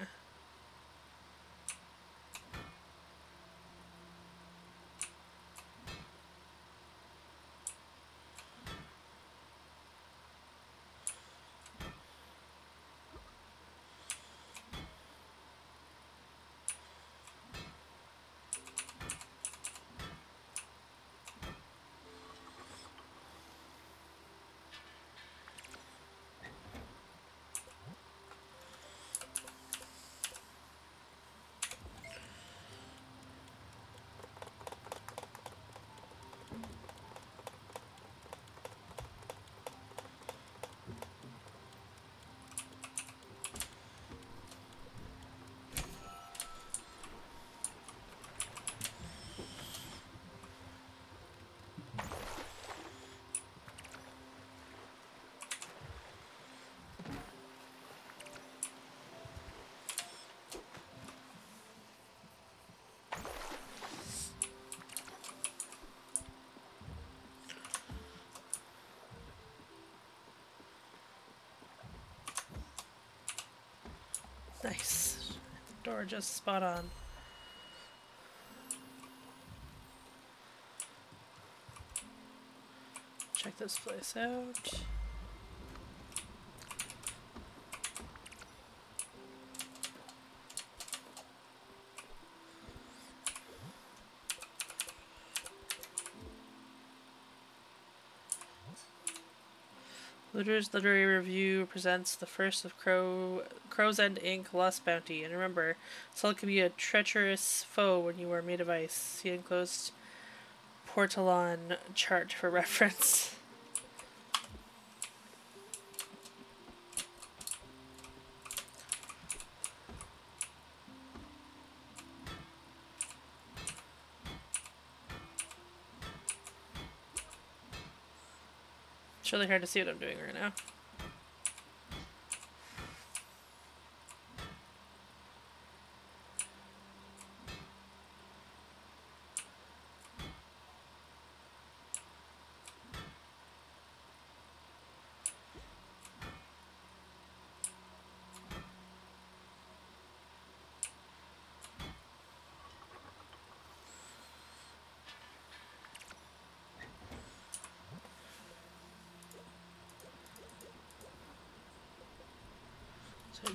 Nice. Door just spot on. Check this place out. Looter's Literary Review presents the first of Crow Crow's End Inc. Lost Bounty. And remember, Soul can be a treacherous foe when you are made of ice. See enclosed Portolan chart for reference. It's really hard to see what I'm doing right now.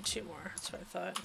Two more. That's what I thought.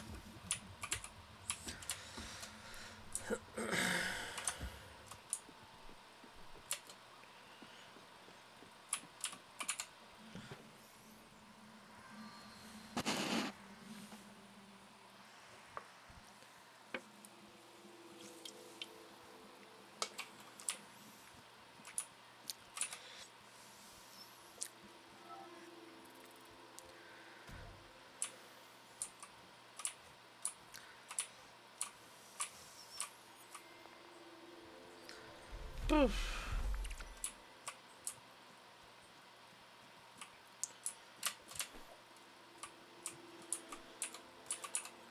Oof.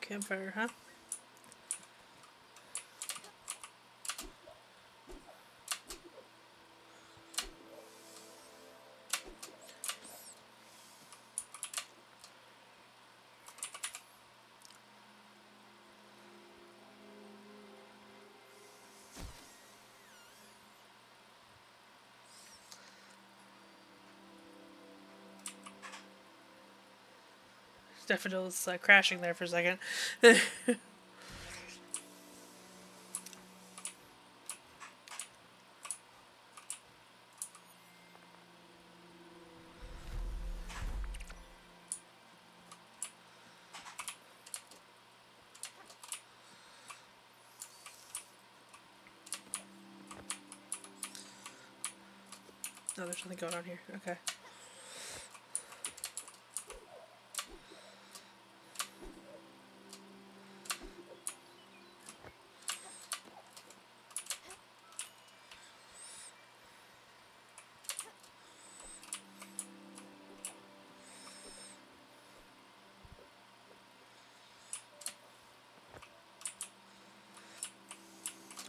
Campfire, huh? Daffodil is uh, crashing there for a second. No, there's nothing going on here. Okay.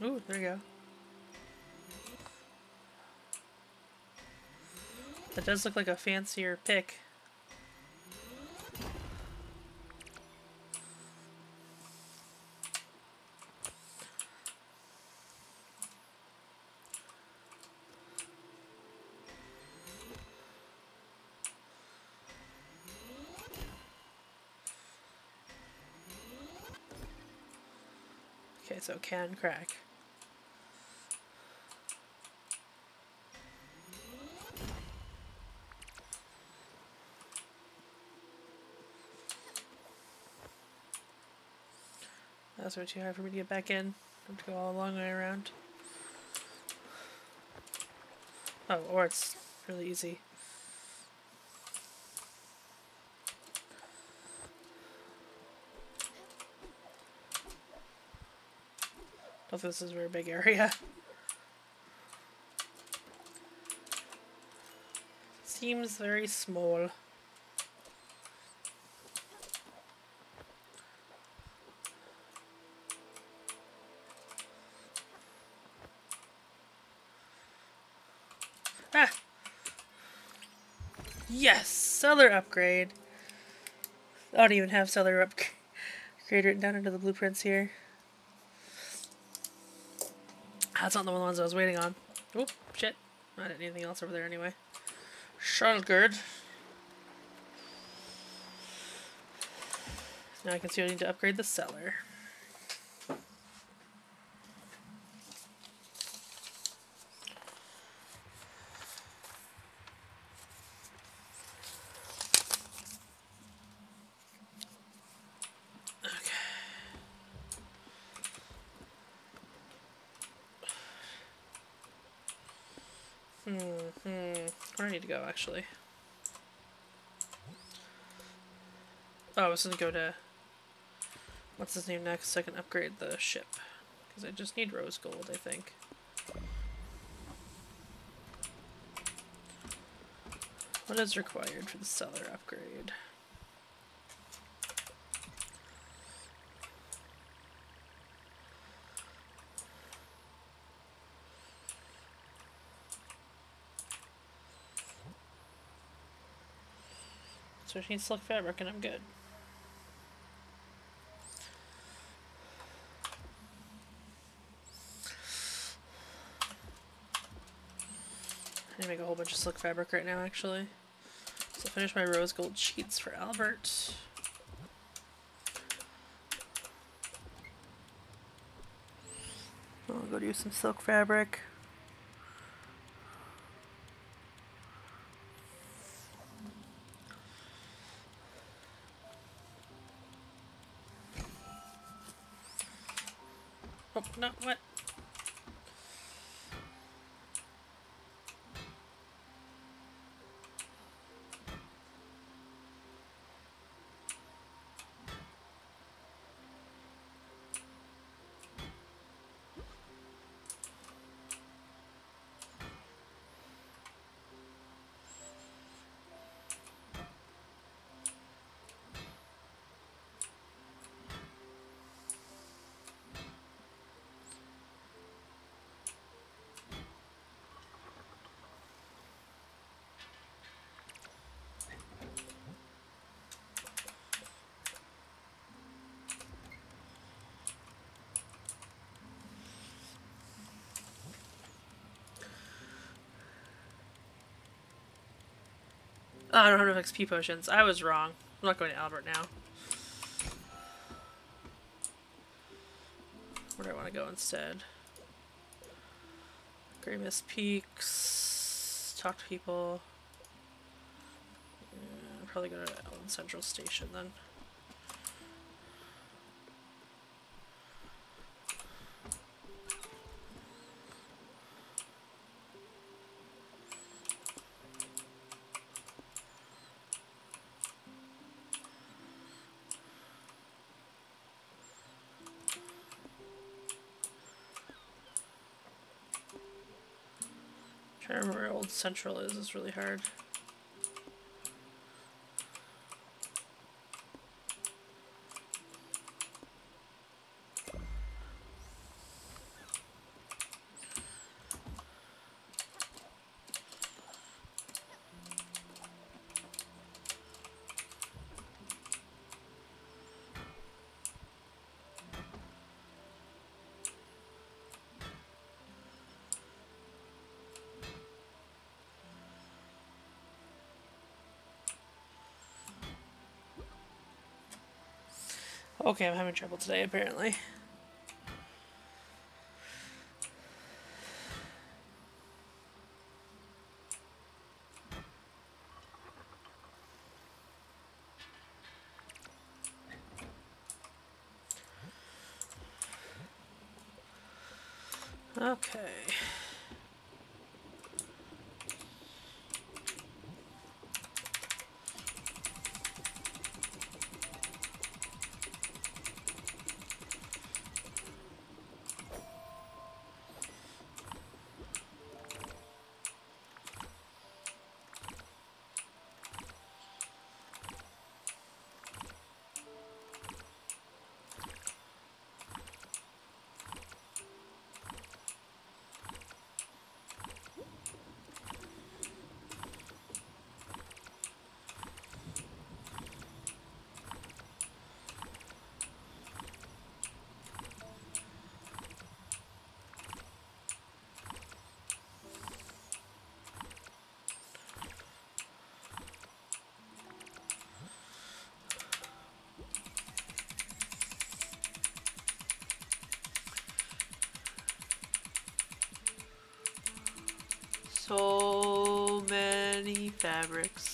Ooh, there we go. That does look like a fancier pick. Okay, so can crack. That's way too hard for me to get back in. I have to go all a long way around. Oh, or it's really easy. Don't think this is a very big area. Seems very small. Ah! Yes! Cellar upgrade. I don't even have cellar upgrade. Grade written down into the blueprints here. That's not the ones I was waiting on. Oop, shit. I didn't anything else over there anyway. Charlotte Now I can see I need to upgrade the cellar. Hmm, hmm. Where do I need to go, actually? Oh, I was gonna go to... What's his name next so I can upgrade the ship. Because I just need rose gold, I think. What is required for the cellar upgrade? So I need silk fabric and I'm good. I need to make a whole bunch of silk fabric right now actually. So finish my rose gold sheets for Albert. I'll go do some silk fabric. Oh, I don't have XP potions. I was wrong. I'm not going to Albert now. Where do I want to go instead? Grey Mist Peaks. Talk to people. Yeah, probably go to Ellen Central Station then. Central is is really hard. Okay, I'm having trouble today apparently. Many fabrics.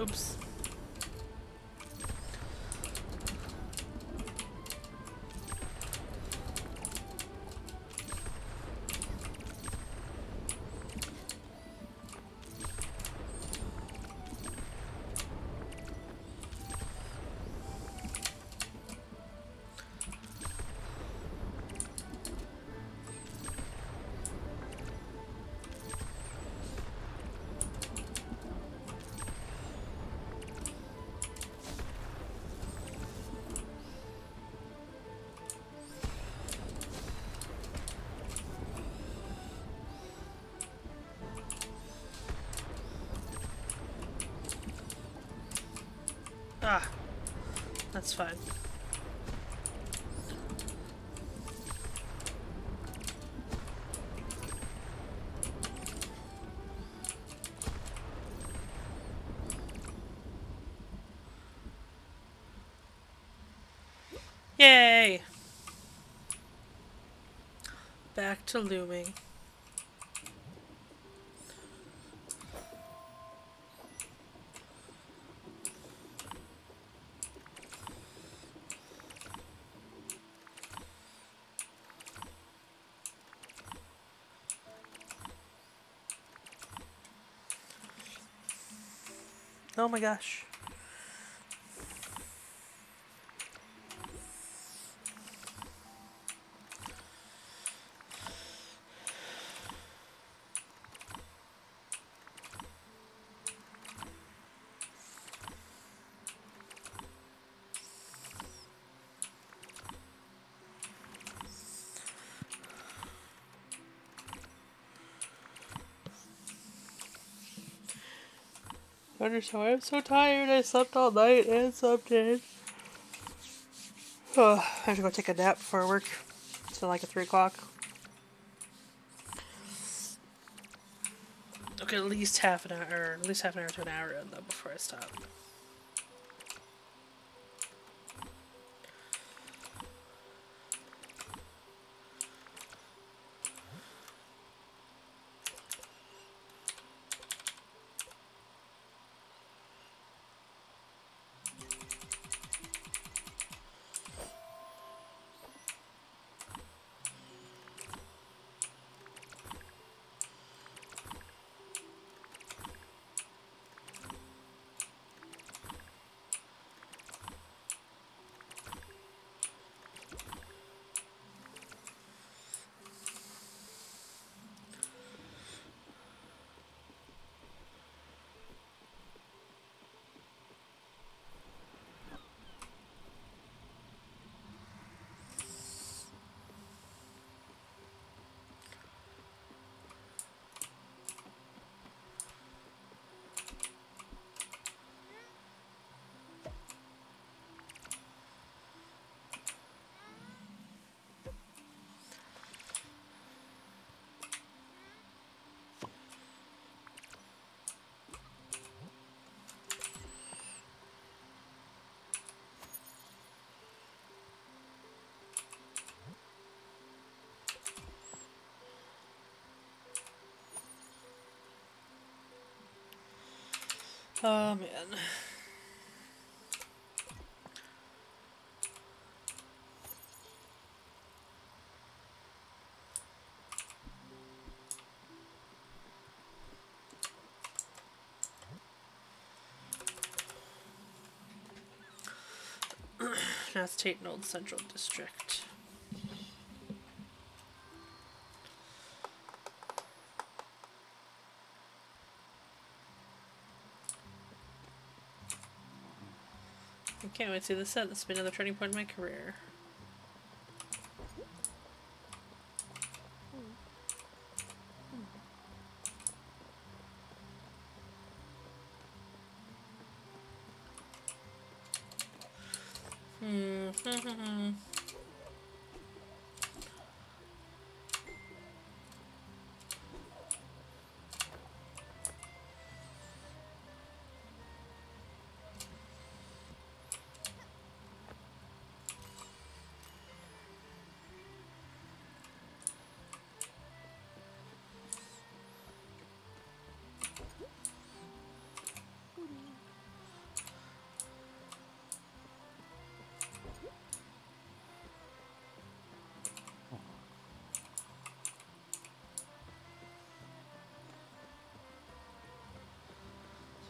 Oops. Ah, that's fine. Yay! Back to looming. Oh my gosh. So I'm so tired. I slept all night and slept in. Oh, I have to go take a nap before work. So like at three o'clock. Okay, at least half an hour, at least half an hour to an hour in though before I stop. Oh man. That's Tate Old Central District. I can't wait to see this set. This will be another turning point in my career.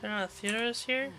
There not a theaters here?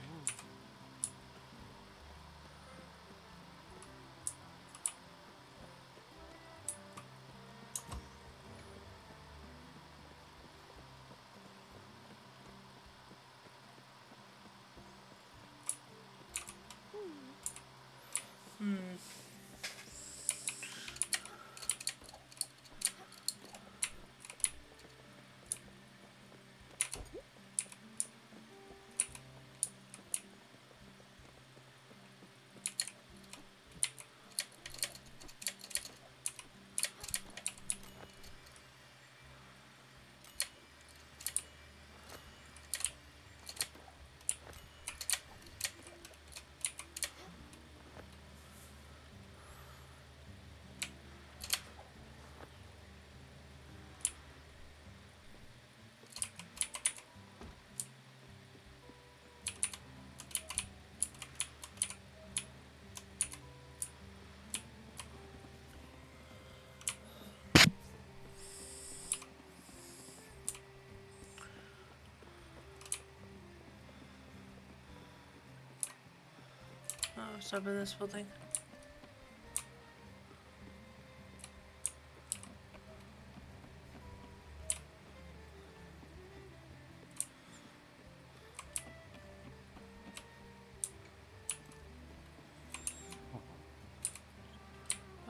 Oh, up in this building?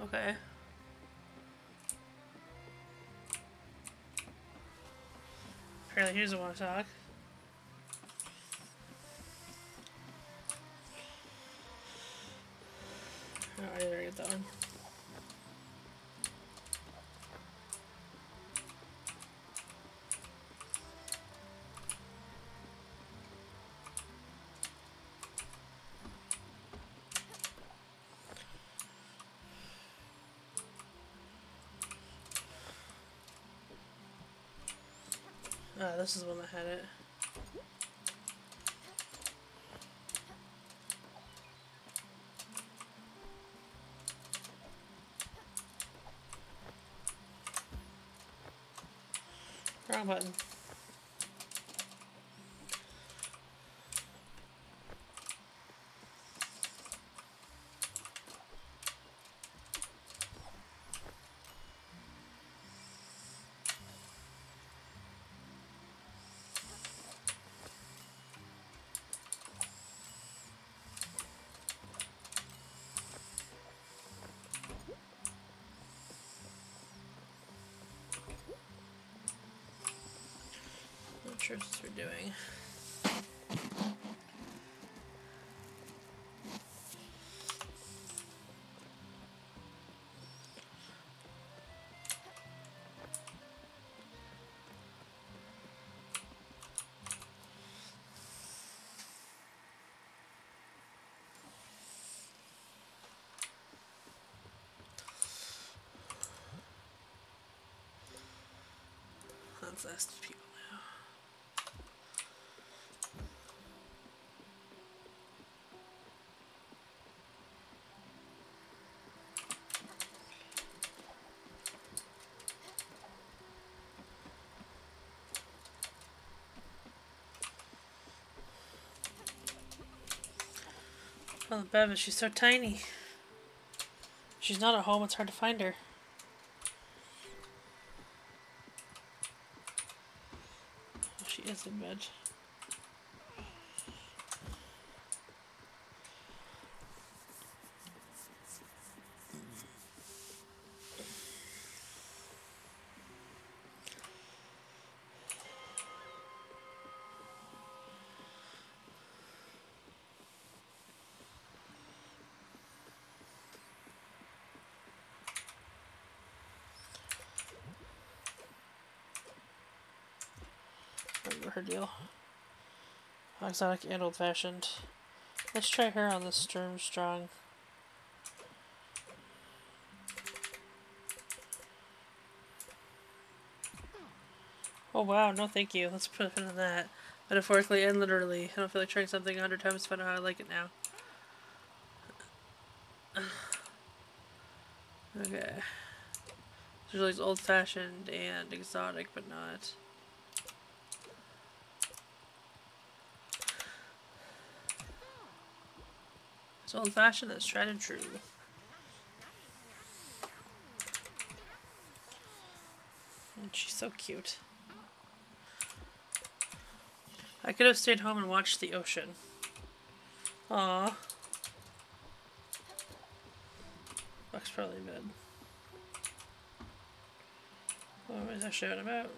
Okay. Apparently doesn't want to talk. Ah, this is one that had it. Wrong button. What we're doing. That's less people now. Oh, Bev, she's so tiny. She's not at home, it's hard to find her. Oh, she is in bed. Her deal. Exotic and old fashioned. Let's try her on the Sturm Strong. Oh wow, no thank you. Let's put pin on that. Metaphorically and literally. I don't feel like trying something a hundred times to find out how I like it now. Okay. It's really old fashioned and exotic, but not. It's old fashioned, that's tried and true. And she's so cute. I could have stayed home and watched the ocean. Aww. Buck's probably in bed. What was I shouting about?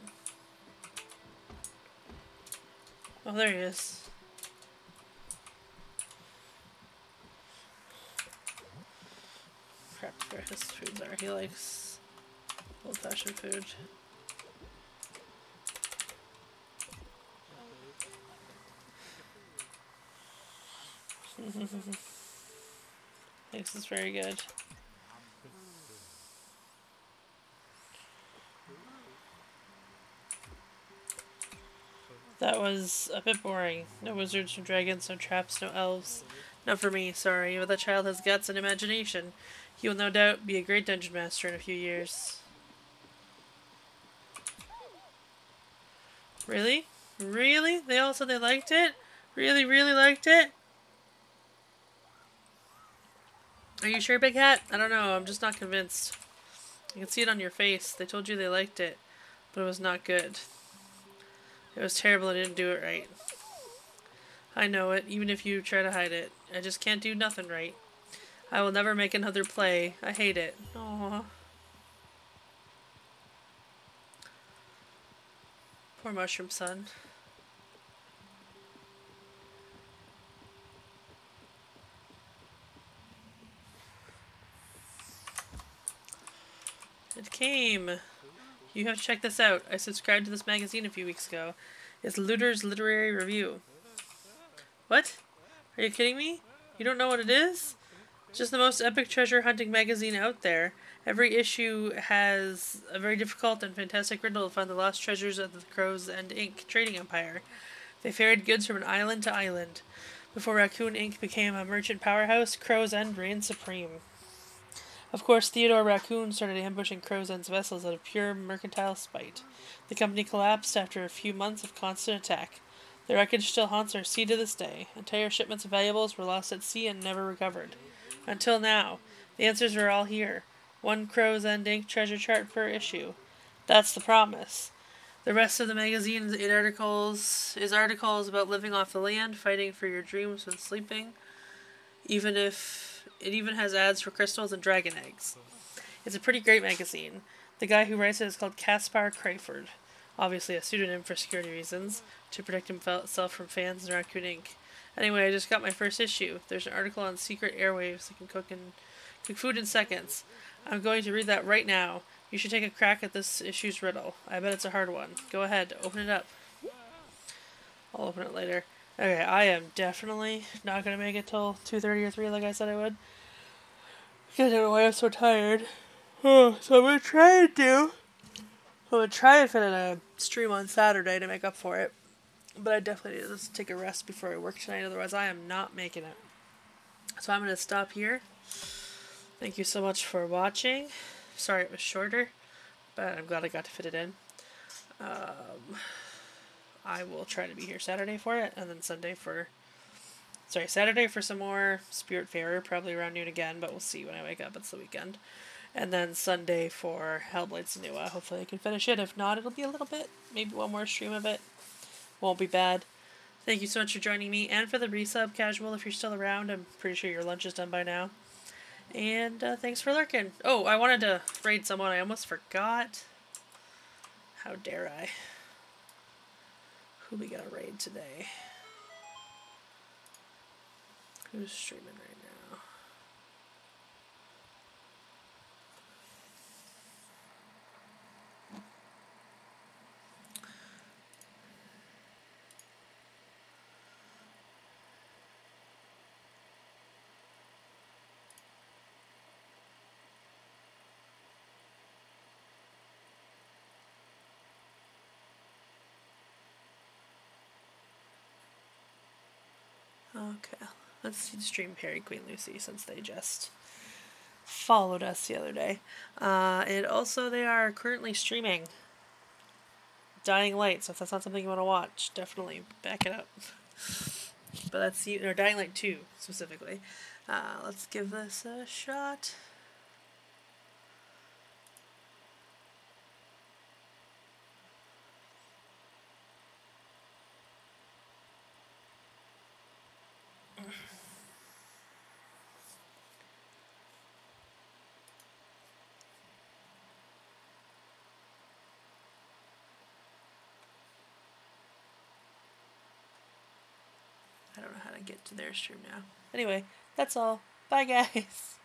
Oh, there he is. Crap, where his foods are. He likes old-fashioned food. Thinks it's very good. That was a bit boring. No wizards, no dragons, no traps, no elves. Not for me, sorry, but that child has guts and imagination. He will no doubt be a great dungeon master in a few years. Really? Really? They all said they liked it? Really, really liked it? Are you sure, Big Hat? I don't know, I'm just not convinced. I can see it on your face. They told you they liked it, but it was not good. It was terrible, I didn't do it right. I know it, even if you try to hide it. I just can't do nothing right. I will never make another play. I hate it. Aww. Poor Mushroom Son. It came. You have to check this out. I subscribed to this magazine a few weeks ago. It's Looter's Literary Review. What? Are you kidding me? You don't know what it is? Just the most epic treasure hunting magazine out there. Every issue has a very difficult and fantastic riddle to find the lost treasures of the Crow's End Inc. trading empire. They ferried goods from an island to island. Before Raccoon Inc. became a merchant powerhouse, Crow's End reigned supreme. Of course, Theodore Raccoon started ambushing Crow's End's vessels out of pure mercantile spite. The company collapsed after a few months of constant attack. The wreckage still haunts our sea to this day. Entire shipments of valuables were lost at sea and never recovered. Until now. The answers are all here. One Crow's End Inc. treasure chart per issue. That's the promise. The rest of the magazine is eight articles is articles about living off the land, fighting for your dreams when sleeping. Even if it even has ads for crystals and dragon eggs. It's a pretty great magazine. The guy who writes it is called Caspar Crayford. Obviously a pseudonym for security reasons, to protect himself from fans and Raccoon Inc. Anyway, I just got my first issue. There's an article on secret airwaves that can cook in cook food in seconds. I'm going to read that right now. You should take a crack at this issue's riddle. I bet it's a hard one. Go ahead, open it up. I'll open it later. Okay, I am definitely not gonna make it till two thirty or three, like I said I would. I don't know why I'm so tired. Oh, so I'm gonna try and do. I'm gonna try and fit in a stream on Saturday to make up for it. But I definitely need to take a rest before I work tonight, otherwise I am not making it. So I'm gonna stop here. Thank you so much for watching. Sorry it was shorter, but I'm glad I got to fit it in. Um, I will try to be here Saturday for it, and then Sunday for. Sorry, Saturday for some more Spiritfarer, probably around noon again, but we'll see when I wake up. It's the weekend. And then Sunday for Hellblade Senua. Hopefully I can finish it. If not, it'll be a little bit. Maybe one more stream of it. Won't be bad. Thank you so much for joining me, and for the resub, Casual, if you're still around. I'm pretty sure your lunch is done by now. And uh, thanks for lurking. Oh, I wanted to raid someone. I almost forgot. How dare I? Who we gonna raid today? Who's streaming right now? Okay, let's stream Perry Queen Lucy since they just followed us the other day. Uh, and also, they are currently streaming Dying Light, so if that's not something you want to watch, definitely back it up. But that's you, or Dying Light 2 specifically. Uh, let's give this a shot. I don't know how to get to their stream now. Anyway, that's all. Bye, guys.